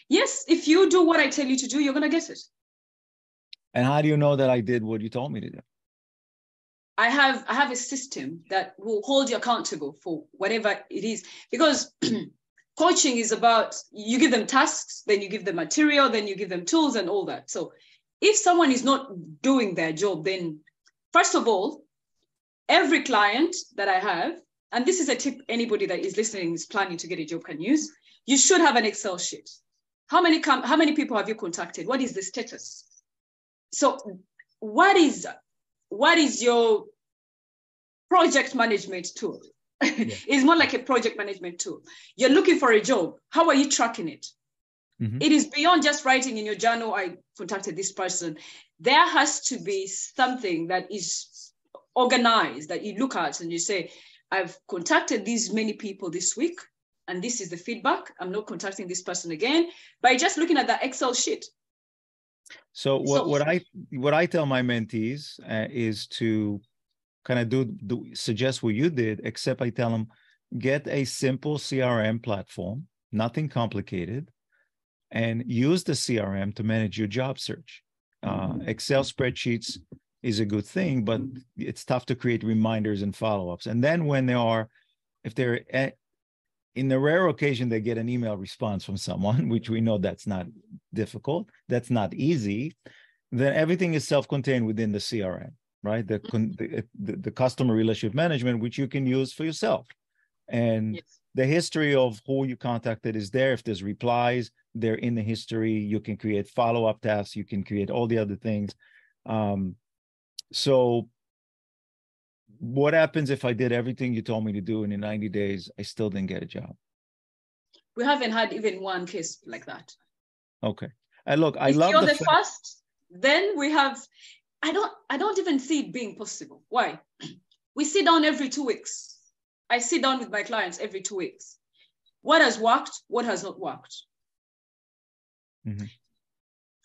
Yes, if you do what I tell you to do, you're gonna get it. And how do you know that I did what you told me to do? I have I have a system that will hold you accountable for whatever it is because coaching is about you give them tasks, then you give them material, then you give them tools and all that. So if someone is not doing their job, then first of all, every client that I have, and this is a tip anybody that is listening is planning to get a job can use, you should have an Excel sheet. How many com- how many people have you contacted? What is the status? So what is what is your project management tool? Yeah. it's more like a project management tool. You're looking for a job. How are you tracking it? Mm-hmm. it is beyond just writing in your journal, I contacted this person. There has to be something that is organized that you look at and you say, I've contacted these many people this week, and this is the feedback. I'm not contacting this person again by just looking at that Excel sheet. So what, so, what I what I tell my mentees uh, is to kind of do, do suggest what you did, except I tell them get a simple CRM platform, nothing complicated, and use the CRM to manage your job search. Uh, mm-hmm. Excel spreadsheets is a good thing, but it's tough to create reminders and follow-ups. And then when there are, if they're at, in the rare occasion they get an email response from someone, which we know that's not difficult, that's not easy, then everything is self-contained within the CRM, right? The, the, the customer relationship management, which you can use for yourself. And yes. the history of who you contacted is there. If there's replies, they're in the history. You can create follow-up tasks. You can create all the other things. Um, so what happens if I did everything you told me to do and in 90 days I still didn't get a job? We haven't had even one case like that. Okay. And look, I if love you're the, the first, then we have I don't I don't even see it being possible. Why? We sit down every two weeks. I sit down with my clients every two weeks. What has worked? What has not worked? Mm-hmm.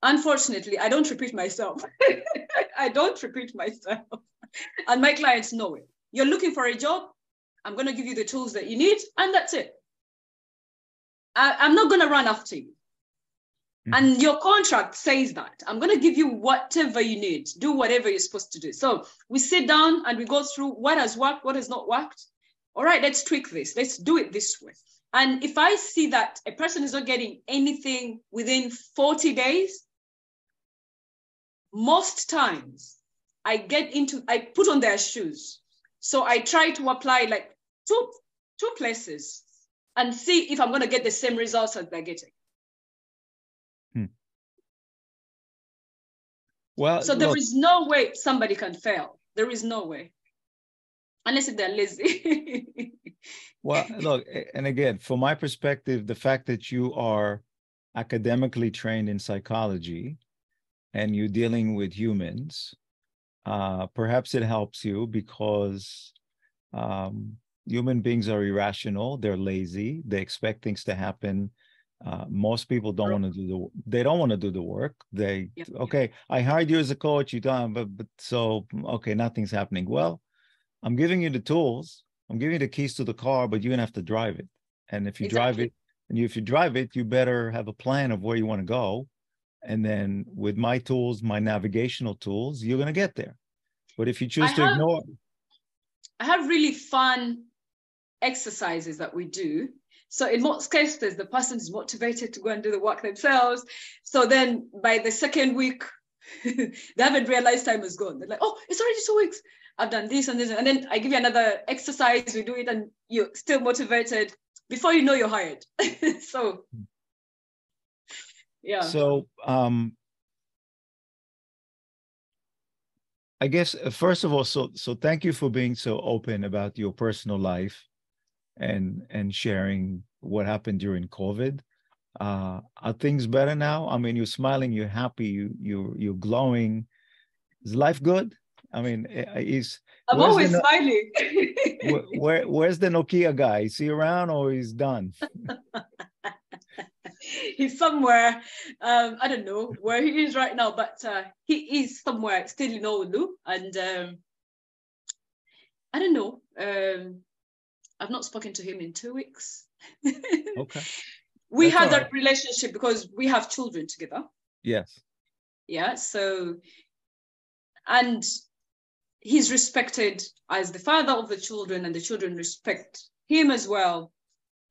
Unfortunately, I don't repeat myself. I don't repeat myself. and my clients know it. You're looking for a job, I'm going to give you the tools that you need, and that's it. I, am not going to run after you. Mm-hmm. And your contract says that. I'm going to give you whatever you need, do whatever you're supposed to do. So we sit down and we go through what has worked, what has not worked. All right, let's tweak this. Let's do it this way. And if I see that a person is not getting anything within 40 days, most times I get into, I put on their shoes. So I try to apply like two, two places and see if I'm going to get the same results as they're getting. Well, so there look, is no way somebody can fail. There is no way, unless they're lazy. well, look, and again, from my perspective, the fact that you are academically trained in psychology and you're dealing with humans, uh, perhaps it helps you because um, human beings are irrational. They're lazy. They expect things to happen. Uh, most people don't want to do the. They don't want to do the work. They yep. okay. I hired you as a coach. You done, but but so okay, nothing's happening. Well, I'm giving you the tools. I'm giving you the keys to the car, but you're gonna have to drive it. And if you exactly. drive it, and you, if you drive it, you better have a plan of where you want to go and then with my tools my navigational tools you're going to get there but if you choose I to have, ignore i have really fun exercises that we do so in most cases the person is motivated to go and do the work themselves. So then by the second week they haven't realized time is gone. They're like oh it's already two weeks. I've done this and this and then i give you another exercise we do it and you're still motivated before you know you're hired. So yeah. So um i guess uh, first of all so so thank you for being so open about your personal life and and sharing what happened during covid. Uh are things better now? I mean you're smiling you're happy you you you're glowing. Is life good? I mean eh, eh, is i'm always the, smiling. where, where, where's the nokia guy? Is he around or he's done? He's somewhere. Um, I don't know where he is right now, but uh, he is somewhere. Still in Oulu, and um, I don't know. Um, I've not spoken to him in two weeks. okay. We That's have that right. relationship because we have children together. Yes. Yeah. So, and he's respected as the father of the children, and the children respect him as well.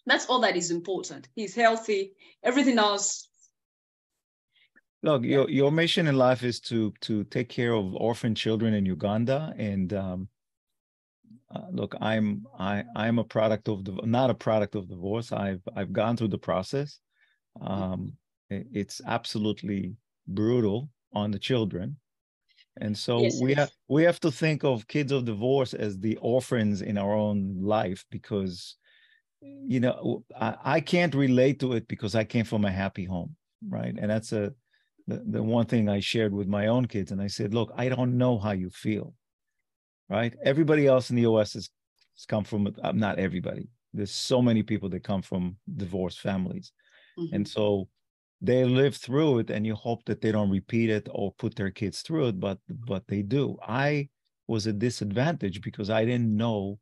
That's all that is important. He's healthy. Everything else. Look, your your mission in life is to to take care of orphan children in Uganda, and um, uh, look, I'm I I'm a product of the not a product of divorce. I've I've gone through the process. Um, it's absolutely brutal on the children, and so yes, we yes. have we have to think of kids of divorce as the orphans in our own life because you know I, I, can't relate to it because i came from a happy home right and that's a the, the one thing i shared with my own kids and i said look i don't know how you feel right everybody else in the us has, has come from uh, not everybody there's so many people that come from divorced families mm-hmm. and so they live through it and you hope that they don't repeat it or put their kids through it but but they do i was a disadvantage because i didn't know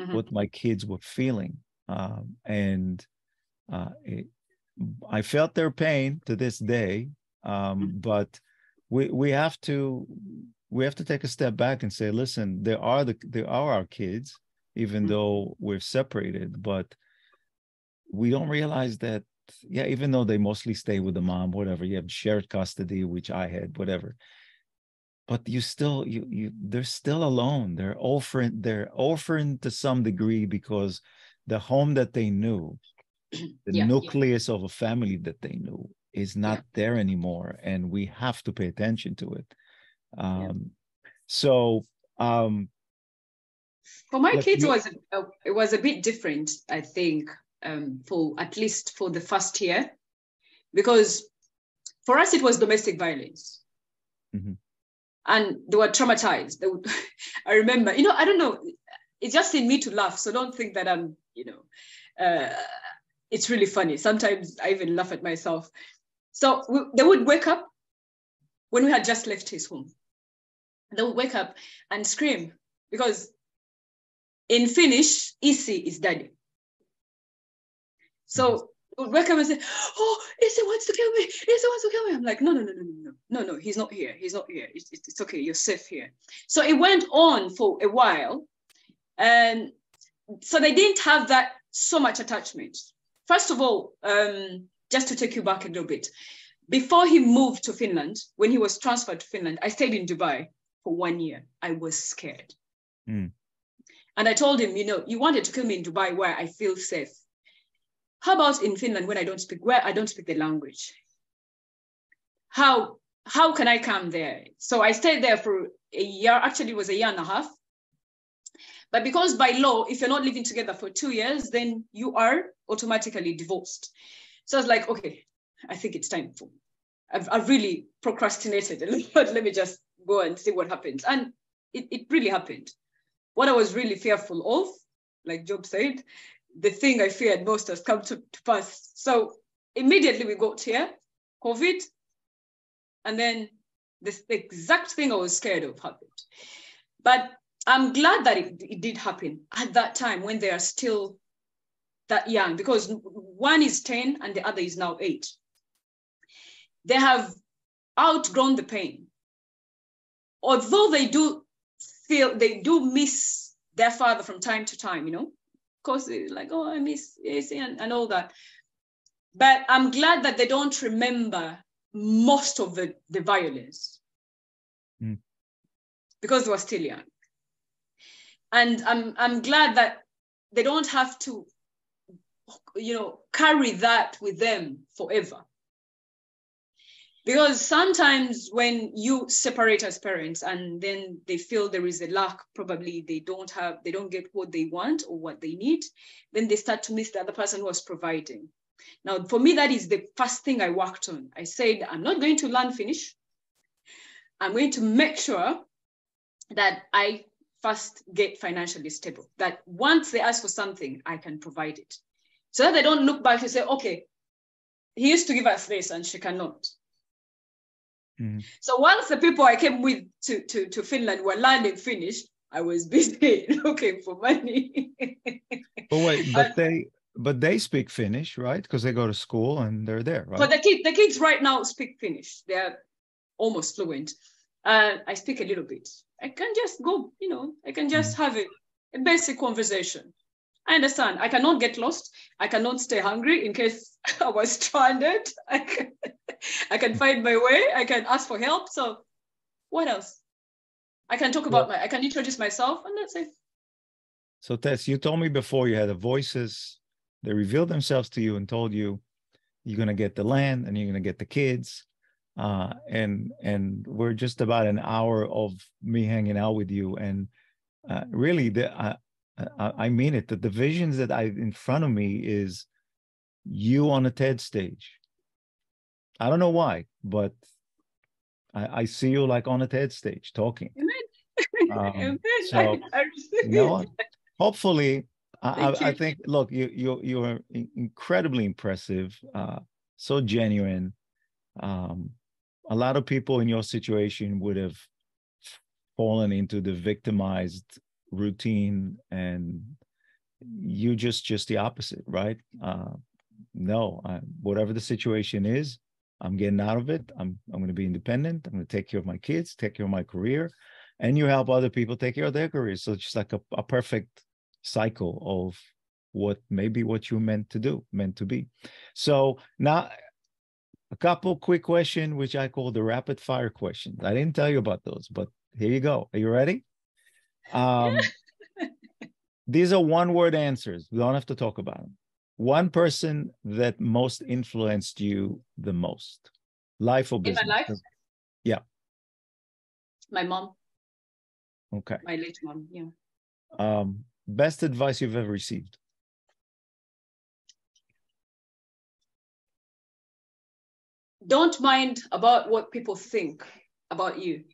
mm-hmm. what my kids were feeling. Um, and uh, it, I felt their pain to this day, um, mm-hmm. but we we have to we have to take a step back and say, listen, there are the there are our kids, even mm-hmm. though we're separated, but we don't realize that yeah, even though they mostly stay with the mom, whatever, you have shared custody, which I had, whatever. But you still you you they're still alone. They're orphan, they're orphan to some degree because the home that they knew, the yeah, nucleus yeah. of a family that they knew is not yeah. there anymore. And we have to pay attention to it. Um so um for my kids, it was a, it was a bit different, I think um, for at least for the first year, because for us it was domestic violence. Mm-hmm. And they were traumatized. They would, I remember, you know, I don't know, it's just in me to laugh. So don't think that I'm, you know, uh, it's really funny. Sometimes I even laugh at myself. So we, they would wake up when we had just left his home. They would wake up and scream because in Finnish, Isi is daddy. So wake up and say, "Oh, Isi wants to kill me. Isi wants to kill me." I'm like, "No, no, no, no, no, no, no. He's not here. He's not here. It's, it's okay. You're safe here." So it went on for a while, and so they didn't have that so much attachment. First of all, um, just to take you back a little bit, before he moved to Finland, when he was transferred to Finland, I stayed in Dubai for one year. I was scared. Mm. And I told him, you know, you wanted to kill me in Dubai where I feel safe. How about in Finland when I don't speak where I don't speak the language? How how can I come there? So I stayed there for a year. Actually, it was a year and a half. But because by law, if you're not living together for two years, then you are automatically divorced. So I was like, okay, I think it's time for. I've, I've really procrastinated a lot. Let me just go and see what happens. And it, it really happened. What I was really fearful of, like Job said, the thing I feared most has come to, to pass. So immediately we got here, COVID, and then this the exact thing I was scared of happened. But I'm glad that it, it did happen at that time when they are still that young, because one is 10 and the other is now eight. They have outgrown the pain. Although they do feel, they do miss their father from time to time, you know, of course, like, oh, I miss Isi and, and all that. But I'm glad that they don't remember most of the, the violence mm. because they were still young. And I'm, I'm glad that they don't have to, you know, carry that with them forever because sometimes when you separate as parents and then they feel there is a lack probably they don't have they don't get what they want or what they need then they start to miss the other person who was providing. Now for me that is the first thing i worked on. I said i'm not going to learn Finnish. I'm going to make sure that i first get financially stable that once they ask for something i can provide it. So that they don't look back and say okay he used to give us this and she cannot Mm. So once the people I came with to, to, to Finland were learning Finnish, I was busy looking for money. but wait, but they but they speak Finnish, right? Because they go to school and they're there, right? But the kids the kids right now speak Finnish. They're almost fluent. Uh, I speak a little bit. I can just go, you know, I can just mm. have a, a basic conversation. I understand. I cannot get lost. I cannot stay hungry in case I was stranded. I can, I can find my way. I can ask for help. So, what else? I can talk about well, my. I can introduce myself, and that's it. So, Tess, you told me before you had the voices. They revealed themselves to you and told you you're going to get the land and you're going to get the kids. Uh, and and we're just about an hour of me hanging out with you, and uh, really, the, uh, I, I mean it. That the visions that I in front of me is you on a TED stage. I don't know why, but I, I see you like on a TED stage talking. Um, so you know, hopefully, I, I, think. Look, you you you are incredibly impressive, uh, so genuine. Um, a lot of people in your situation would have fallen into the victimized routine and you just just the opposite, right? Uh, no, I, whatever the situation is, I'm getting out of it. I'm I'm going to be independent. I'm going to take care of my kids, take care of my career, and you help other people take care of their careers. So it's just like a, a perfect cycle of what maybe what you meant to do, meant to be. So now a couple quick questions, which I call the rapid fire questions. I didn't tell you about those, but here you go. Are you ready? Um, these are one word answers. We don't have to talk about them. One person that most influenced you the most, life or business? In my life? Yeah. My mom. Okay. My late mom. Yeah. Um, best advice you've ever received? don't mind about what people think about you.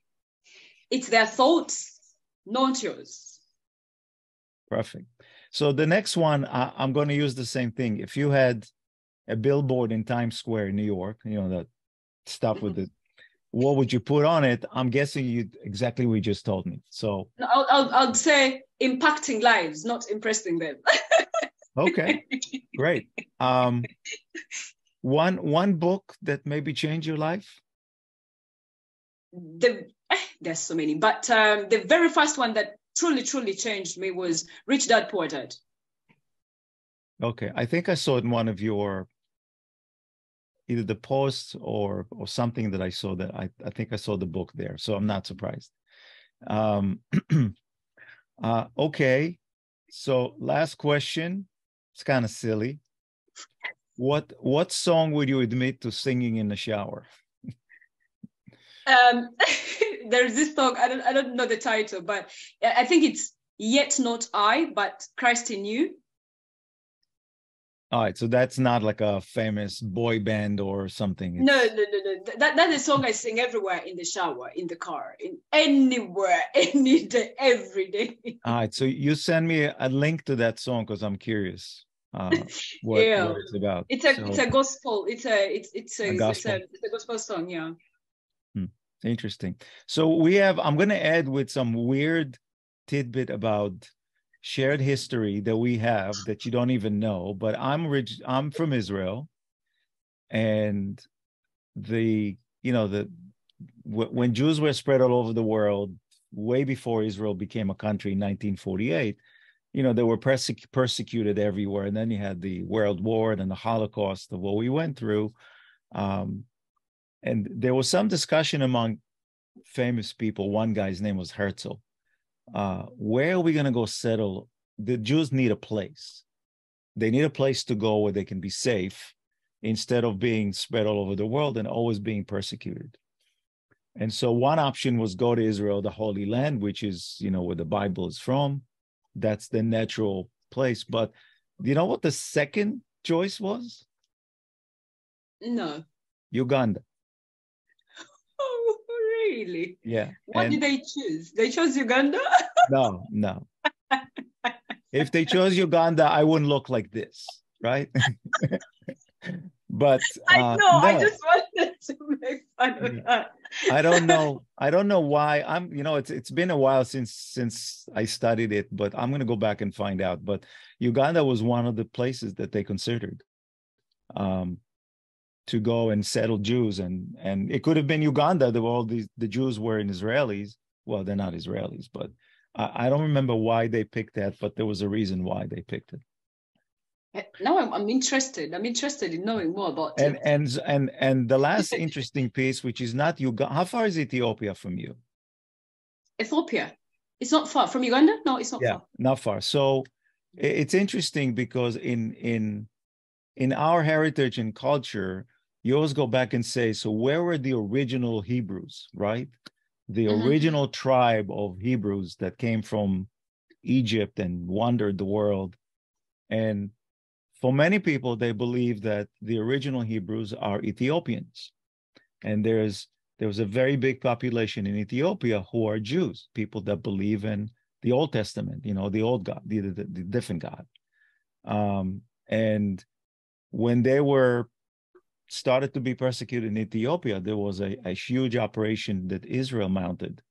It's their thoughts, not yours. Perfect. So the next one, I, am going to use the same thing. If you had a billboard in Times Square, in New York, you know that stuff with it. What would you put on it? I'm guessing you exactly what you just told me. So no, I'll, I'll, I'll say impacting lives, not impressing them. okay, great. Um, one one book that maybe changed your life the eh, there's so many but um, the very first one that truly truly changed me was rich dad poor dad. Okay i think i saw it in one of your either the posts or or something that i saw that i, I think i saw the book there so i'm not surprised. Um uh okay so last question. It's kind of silly. What what song would you admit to singing in the shower? Um, there's this song. I don't I don't know the title, but I think it's "Yet Not I," but Christ in You. All right, so that's not like a famous boy band or something. It's... No, no, no, no. That, that's a song I sing everywhere in the shower, in the car, in anywhere, any day, every day. All right, so you send me a link to that song because I'm curious uh, what, yeah. what it's about. It's a so, it's a gospel. It's a it's it's a, a. It's, a, it's a gospel song. Yeah. Interesting. So we have. I'm going to add with some weird tidbit about shared history that we have that you don't even know. But I'm rich. I'm from Israel, and the you know the when Jews were spread all over the world way before Israel became a country in 1948 you know, they were persec- persecuted everywhere. And then you had the World War and the Holocaust of what we went through. Um, and there was some discussion among famous people. One guy's name was Herzl. Uh, where are we going to go settle? The Jews need a place. They need a place to go where they can be safe instead of being spread all over the world and always being persecuted. And so one option was go to Israel, the Holy Land, which is, you know, where the Bible is from that's the natural place. But do you know what the second choice was? No. Uganda. Really? Yeah. What and did they choose? They chose Uganda? no, no. if they chose Uganda, I wouldn't look like this, right? but I uh, know, no. I just wanted to make fun of that. I don't know. I don't know why. I'm, you know, it's it's been a while since since I studied it, but I'm gonna go back and find out. But Uganda was one of the places that they considered um, to go and settle Jews, and and it could have been Uganda. That all these the Jews were in Israelis. Well, they're not Israelis, but I, I don't remember why they picked that, but there was a reason why they picked it eh, now I'm, I'm interested. I'm interested in knowing more about and, it. And and and the last interesting piece, which is not Uganda. How far is Ethiopia from you? Ethiopia. It's not far from Uganda. No, it's not yeah, far. not far. So it's interesting because in in in our heritage and culture, you always go back and say, so where were the original Hebrews, right? The mm-hmm. original tribe of Hebrews that came from Egypt and wandered the world. And for many people, they believe that the original Hebrews are Ethiopians. And there's there was a very big population in Ethiopia who are Jews, people that believe in the Old Testament, you know, the old God, the, the, the different God. Um, and when they were started to be persecuted in Ethiopia, there was a, a huge operation that Israel mounted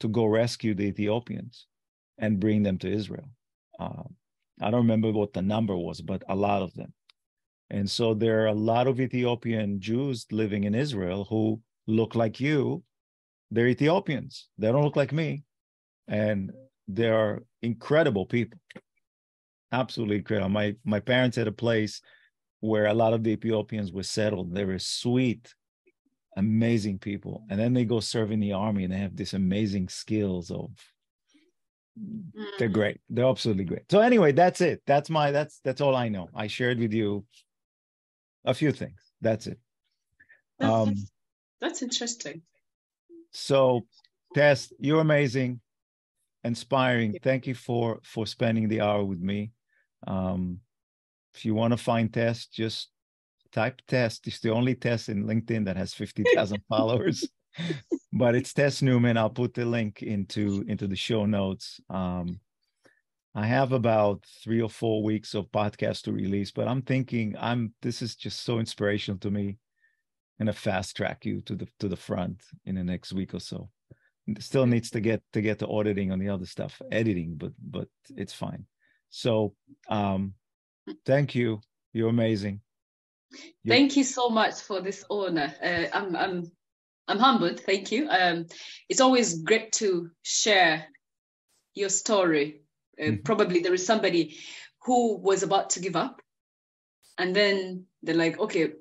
to go rescue the Ethiopians and bring them to Israel. Um, I don't remember what the number was, but a lot of them. And so there are a lot of Ethiopian Jews living in Israel who look like you. They're Ethiopians. They don't look like me. And they are incredible people. Absolutely incredible. My my parents had a place where a lot of the Ethiopians were settled. They were sweet, amazing people. And then they go serve in the army and they have this amazing skills of they're mm. great. They're absolutely great. So anyway, that's it. That's my that's that's all I know. I shared with you a few things. That's it. That's, um, that's interesting. So, Tess, you're amazing, inspiring. Thank you for for spending the hour with me. Um, if you want to find Tess, just type Tess. It's the only Tess in LinkedIn that has fifty thousand followers. but it's Tess Newman. I'll put the link into into the show notes. Um, I have about three or four weeks of podcast to release, but I'm thinking I'm this is just so inspirational to me. and a fast track you to the to the front in the next week or so. It still needs to get to get to auditing on the other stuff, editing, but but it's fine. So um thank you. You're amazing. You're- thank you so much for this honor. Uh, I'm I'm I'm humbled. Thank you. Um, it's always great to share your story. Uh, mm-hmm. Probably there is somebody who was about to give up, and then they're like, okay,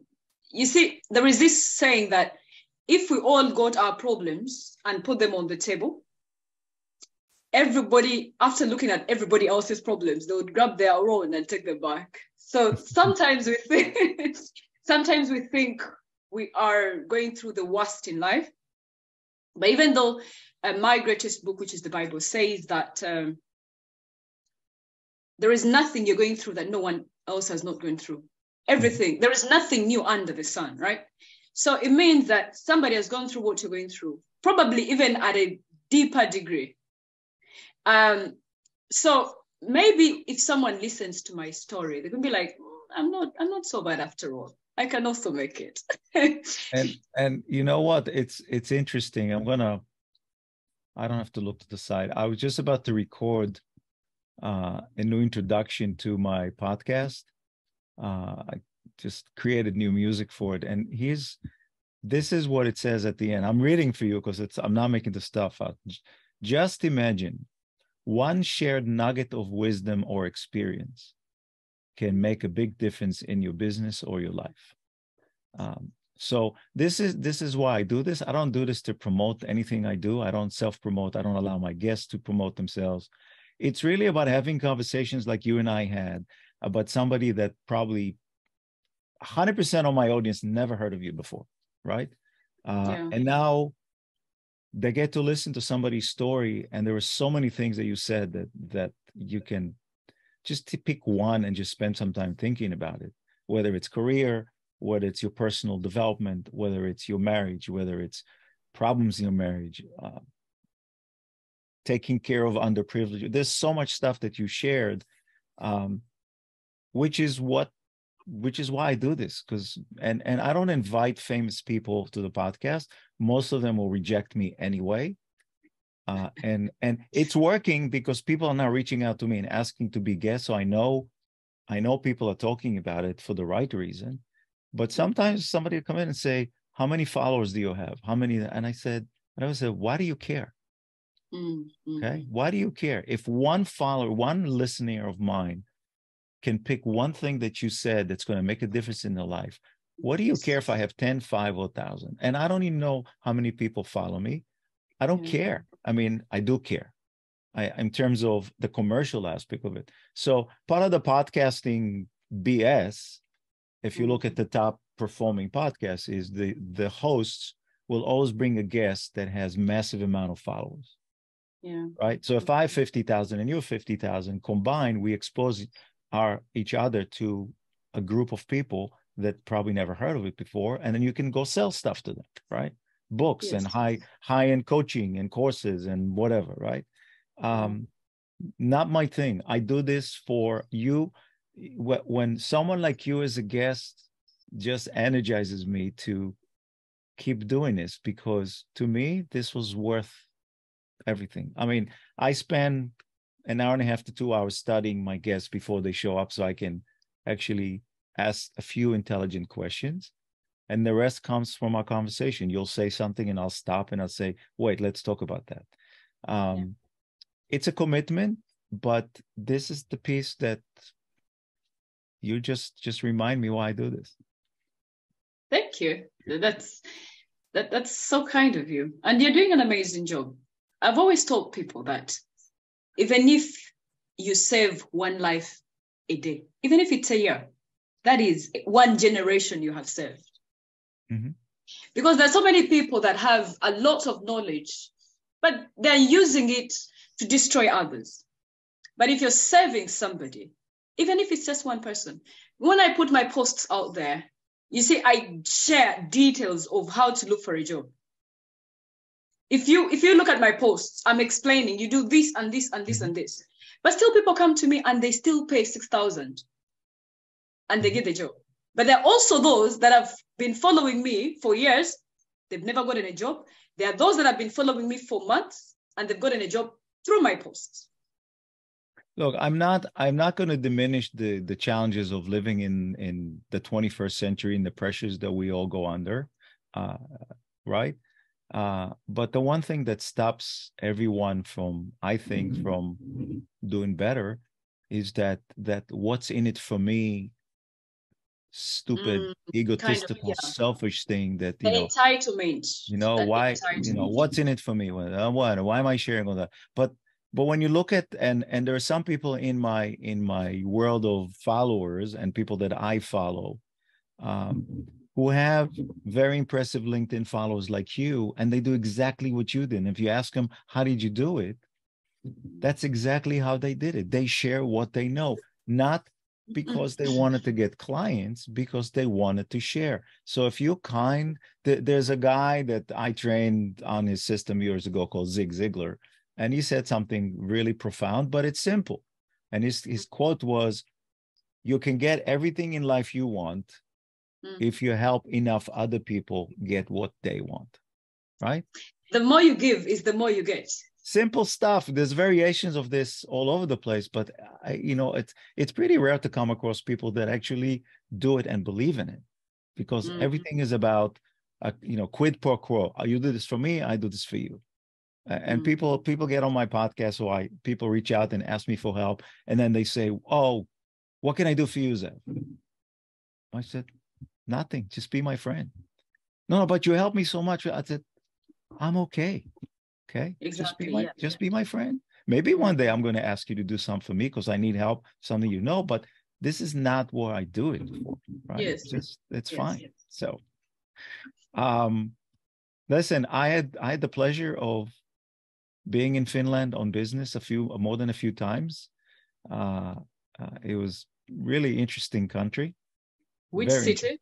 you see, there is this saying that if we all got our problems and put them on the table, everybody, after looking at everybody else's problems, they would grab their own and take them back. So sometimes we think, sometimes we think we are going through the worst in life. But even though uh, my greatest book, which is the Bible, says that um, there is nothing you're going through that no one else has not gone through. Everything, there is nothing new under the sun, right? So it means that somebody has gone through what you're going through, probably even at a deeper degree. Um, so maybe if someone listens to my story, they can be like, mm, I'm not, I'm not so bad after all. I can also make it. and and you know what? It's it's interesting. I'm gonna. I don't have to look to the side. I was just about to record uh, a new introduction to my podcast. Uh, I just created new music for it, and here's this is what it says at the end. I'm reading for you because it's I'm not making the stuff up. Just imagine one shared nugget of wisdom or experience can make a big difference in your business or your life. Um, so this is this is why I do this. I don't do this to promote anything I do. I don't self-promote. I don't allow my guests to promote themselves. It's really about having conversations like you and I had about somebody that probably 100% of my audience never heard of you before, right? Uh, yeah. And now they get to listen to somebody's story, and there were so many things that you said that that you can just pick one and just spend some time thinking about it, whether it's career, whether it's your personal development, whether it's your marriage, whether it's problems in your marriage, uh, taking care of underprivileged. There's so much stuff that you shared, um, which is what, which is why I do this. Because and and I don't invite famous people to the podcast. Most of them will reject me anyway uh, and and it's working because people are now reaching out to me and asking to be guests so i know i know people are talking about it for the right reason but sometimes somebody will come in and say how many followers do you have how many and i said and i said why do you care mm-hmm. okay why do you care if one follower one listener of mine can pick one thing that you said that's going to make a difference in their life what do you care if i have 10 5 or 1000 and i don't even know how many people follow me i don't mm-hmm. care I mean, I do care. I, in terms of the commercial aspect of it. So part of the podcasting BS, if you look at the top performing podcasts, is the the hosts will always bring a guest that has massive amount of followers. Yeah. Right. So if I have fifty thousand and you have fifty thousand combined, we expose our each other to a group of people that probably never heard of it before, and then you can go sell stuff to them. Right? Books yes. and high high end coaching and courses and whatever right? Um not my thing. I do this for you. When someone like you as a guest just energizes me to keep doing this because to me this was worth everything. I mean i spend an hour and a half to two hours studying my guests before they show up so I can actually ask a few intelligent questions. And the rest comes from our conversation. You'll say something and I'll stop and I'll say, wait, let's talk about that. Um, yeah. It's a commitment, but this is the piece that you just just remind me why I do this. Thank you. That's that, that's so kind of you. And you're doing an amazing job. I've always told people that even if you save one life a day, even if it's a year, that is one generation you have saved. Mm-hmm. Because there's so many people that have a lot of knowledge, but they're using it to destroy others. But if you're serving somebody, even if it's just one person, when I put my posts out there, you see, I share details of how to look for a job. If you if you look at my posts, I'm explaining you do this and this and this and this. But still people come to me and they still pay 6,000 and they get the job. But there are also those that have been following me for years. They've never gotten a job. There are those that have been following me for months and they've gotten a job through my posts look i'm not i'm not going to diminish the the challenges of living in in the 21st century and the pressures that we all go under uh, right uh, but the one thing that stops everyone from i think from doing better is that that what's in it for me stupid mm, egotistical kind of, yeah. selfish thing that you know entitlement. you know why you know what's in it for me? Well, what why am i sharing all that? But but when you look at and and there are some people in my in my world of followers and people that i follow um, who have very impressive linkedin followers like you and they do exactly what you did. And if you ask them how did you do it? That's exactly how they did it. They share what they know not because they mm-hmm. wanted to get clients because they wanted to share. So if you're kind th- there's a guy that i trained on his system years ago called zig ziglar and he said something really profound, but it's simple. And his, his quote was, You can get everything in life you want mm. if you help enough other people get what they want. Right? The more you give is the more you get. Simple stuff. There's variations of this all over the place, but I, you know, it's it's pretty rare to come across people that actually do it and believe in it, because mm. everything is about, a, you know, quid pro quo. You do this for me, I do this for you and mm people people get on my podcast so i people reach out and ask me for help and then they say oh what can i do for you Zev? i said nothing just be my friend no, no but you helped me so much i said i'm okay okay exactly, just be my yeah, just yeah. be my friend maybe one day i'm going to ask you to do something for me because i need help something you know but this is not what i do it for right yes. it's just it's yes, fine yes. so um listen i had i had the pleasure of being in Finland on business a few more than a few times. Uh, uh, it was really interesting country. Which Very city?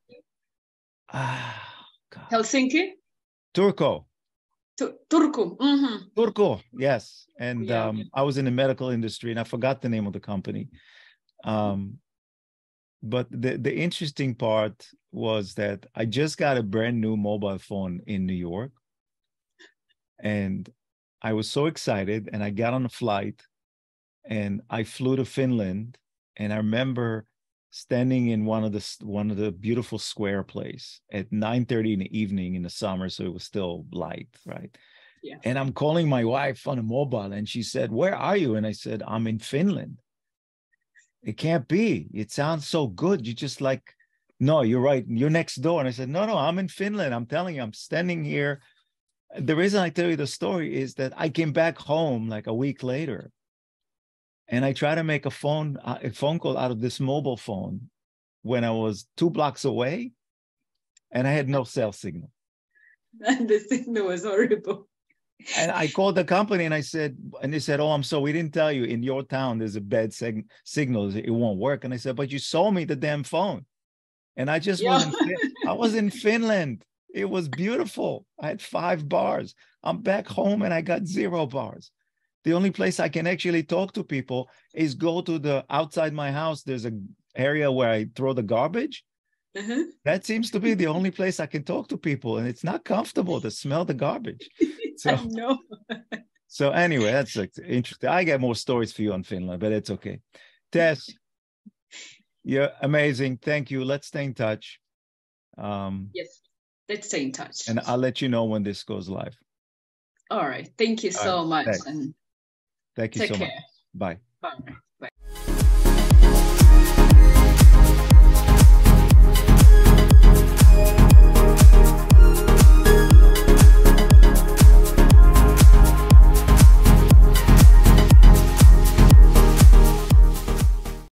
Ah, Helsinki. Turku. Turku. Mm-hmm. Turku. Yes, and yeah. um, I was in the medical industry, and I forgot the name of the company. Um, but the the interesting part was that I just got a brand new mobile phone in New York, and I was so excited and I got on a flight and I flew to Finland. And I remember standing in one of the one of the beautiful square place at 9 30 in the evening in the summer so it was still light right? Yeah. and i'm calling my wife on a mobile and she said where are you? And i said i'm in finland. It can't be. It sounds so good. You just like no you're right. You're next door. And i said no no i'm in finland. I'm telling you i'm standing here. The reason I tell you the story is that I came back home like a week later, and I tried to make a phone a phone call out of this mobile phone when I was two blocks away, and I had no cell signal. And the signal was horrible. And I called the company and I said, and they said, "Oh, I'm sorry, we didn't tell you in your town there's a bad signal, it won't work." And I said, "But you sold me the damn phone." And I just yeah. was in, I was in Finland. It was beautiful. I had five bars. I'm back home and I got zero bars. The only place I can actually talk to people is go to the outside my house. There's a area where I throw the garbage. Mm-hmm. That seems to be the only place I can talk to people, and it's not comfortable to smell the garbage. So, know. So anyway, that's like interesting. I get more stories for you on Finland, but it's okay. Tess, you're amazing. Thank you. Let's stay in touch. Um, yes, let's stay in touch. And I'll let you know when this goes live. All right. Thank you so right. much. Thanks. And Thank you Take so care. much. Bye. Bye. Bye.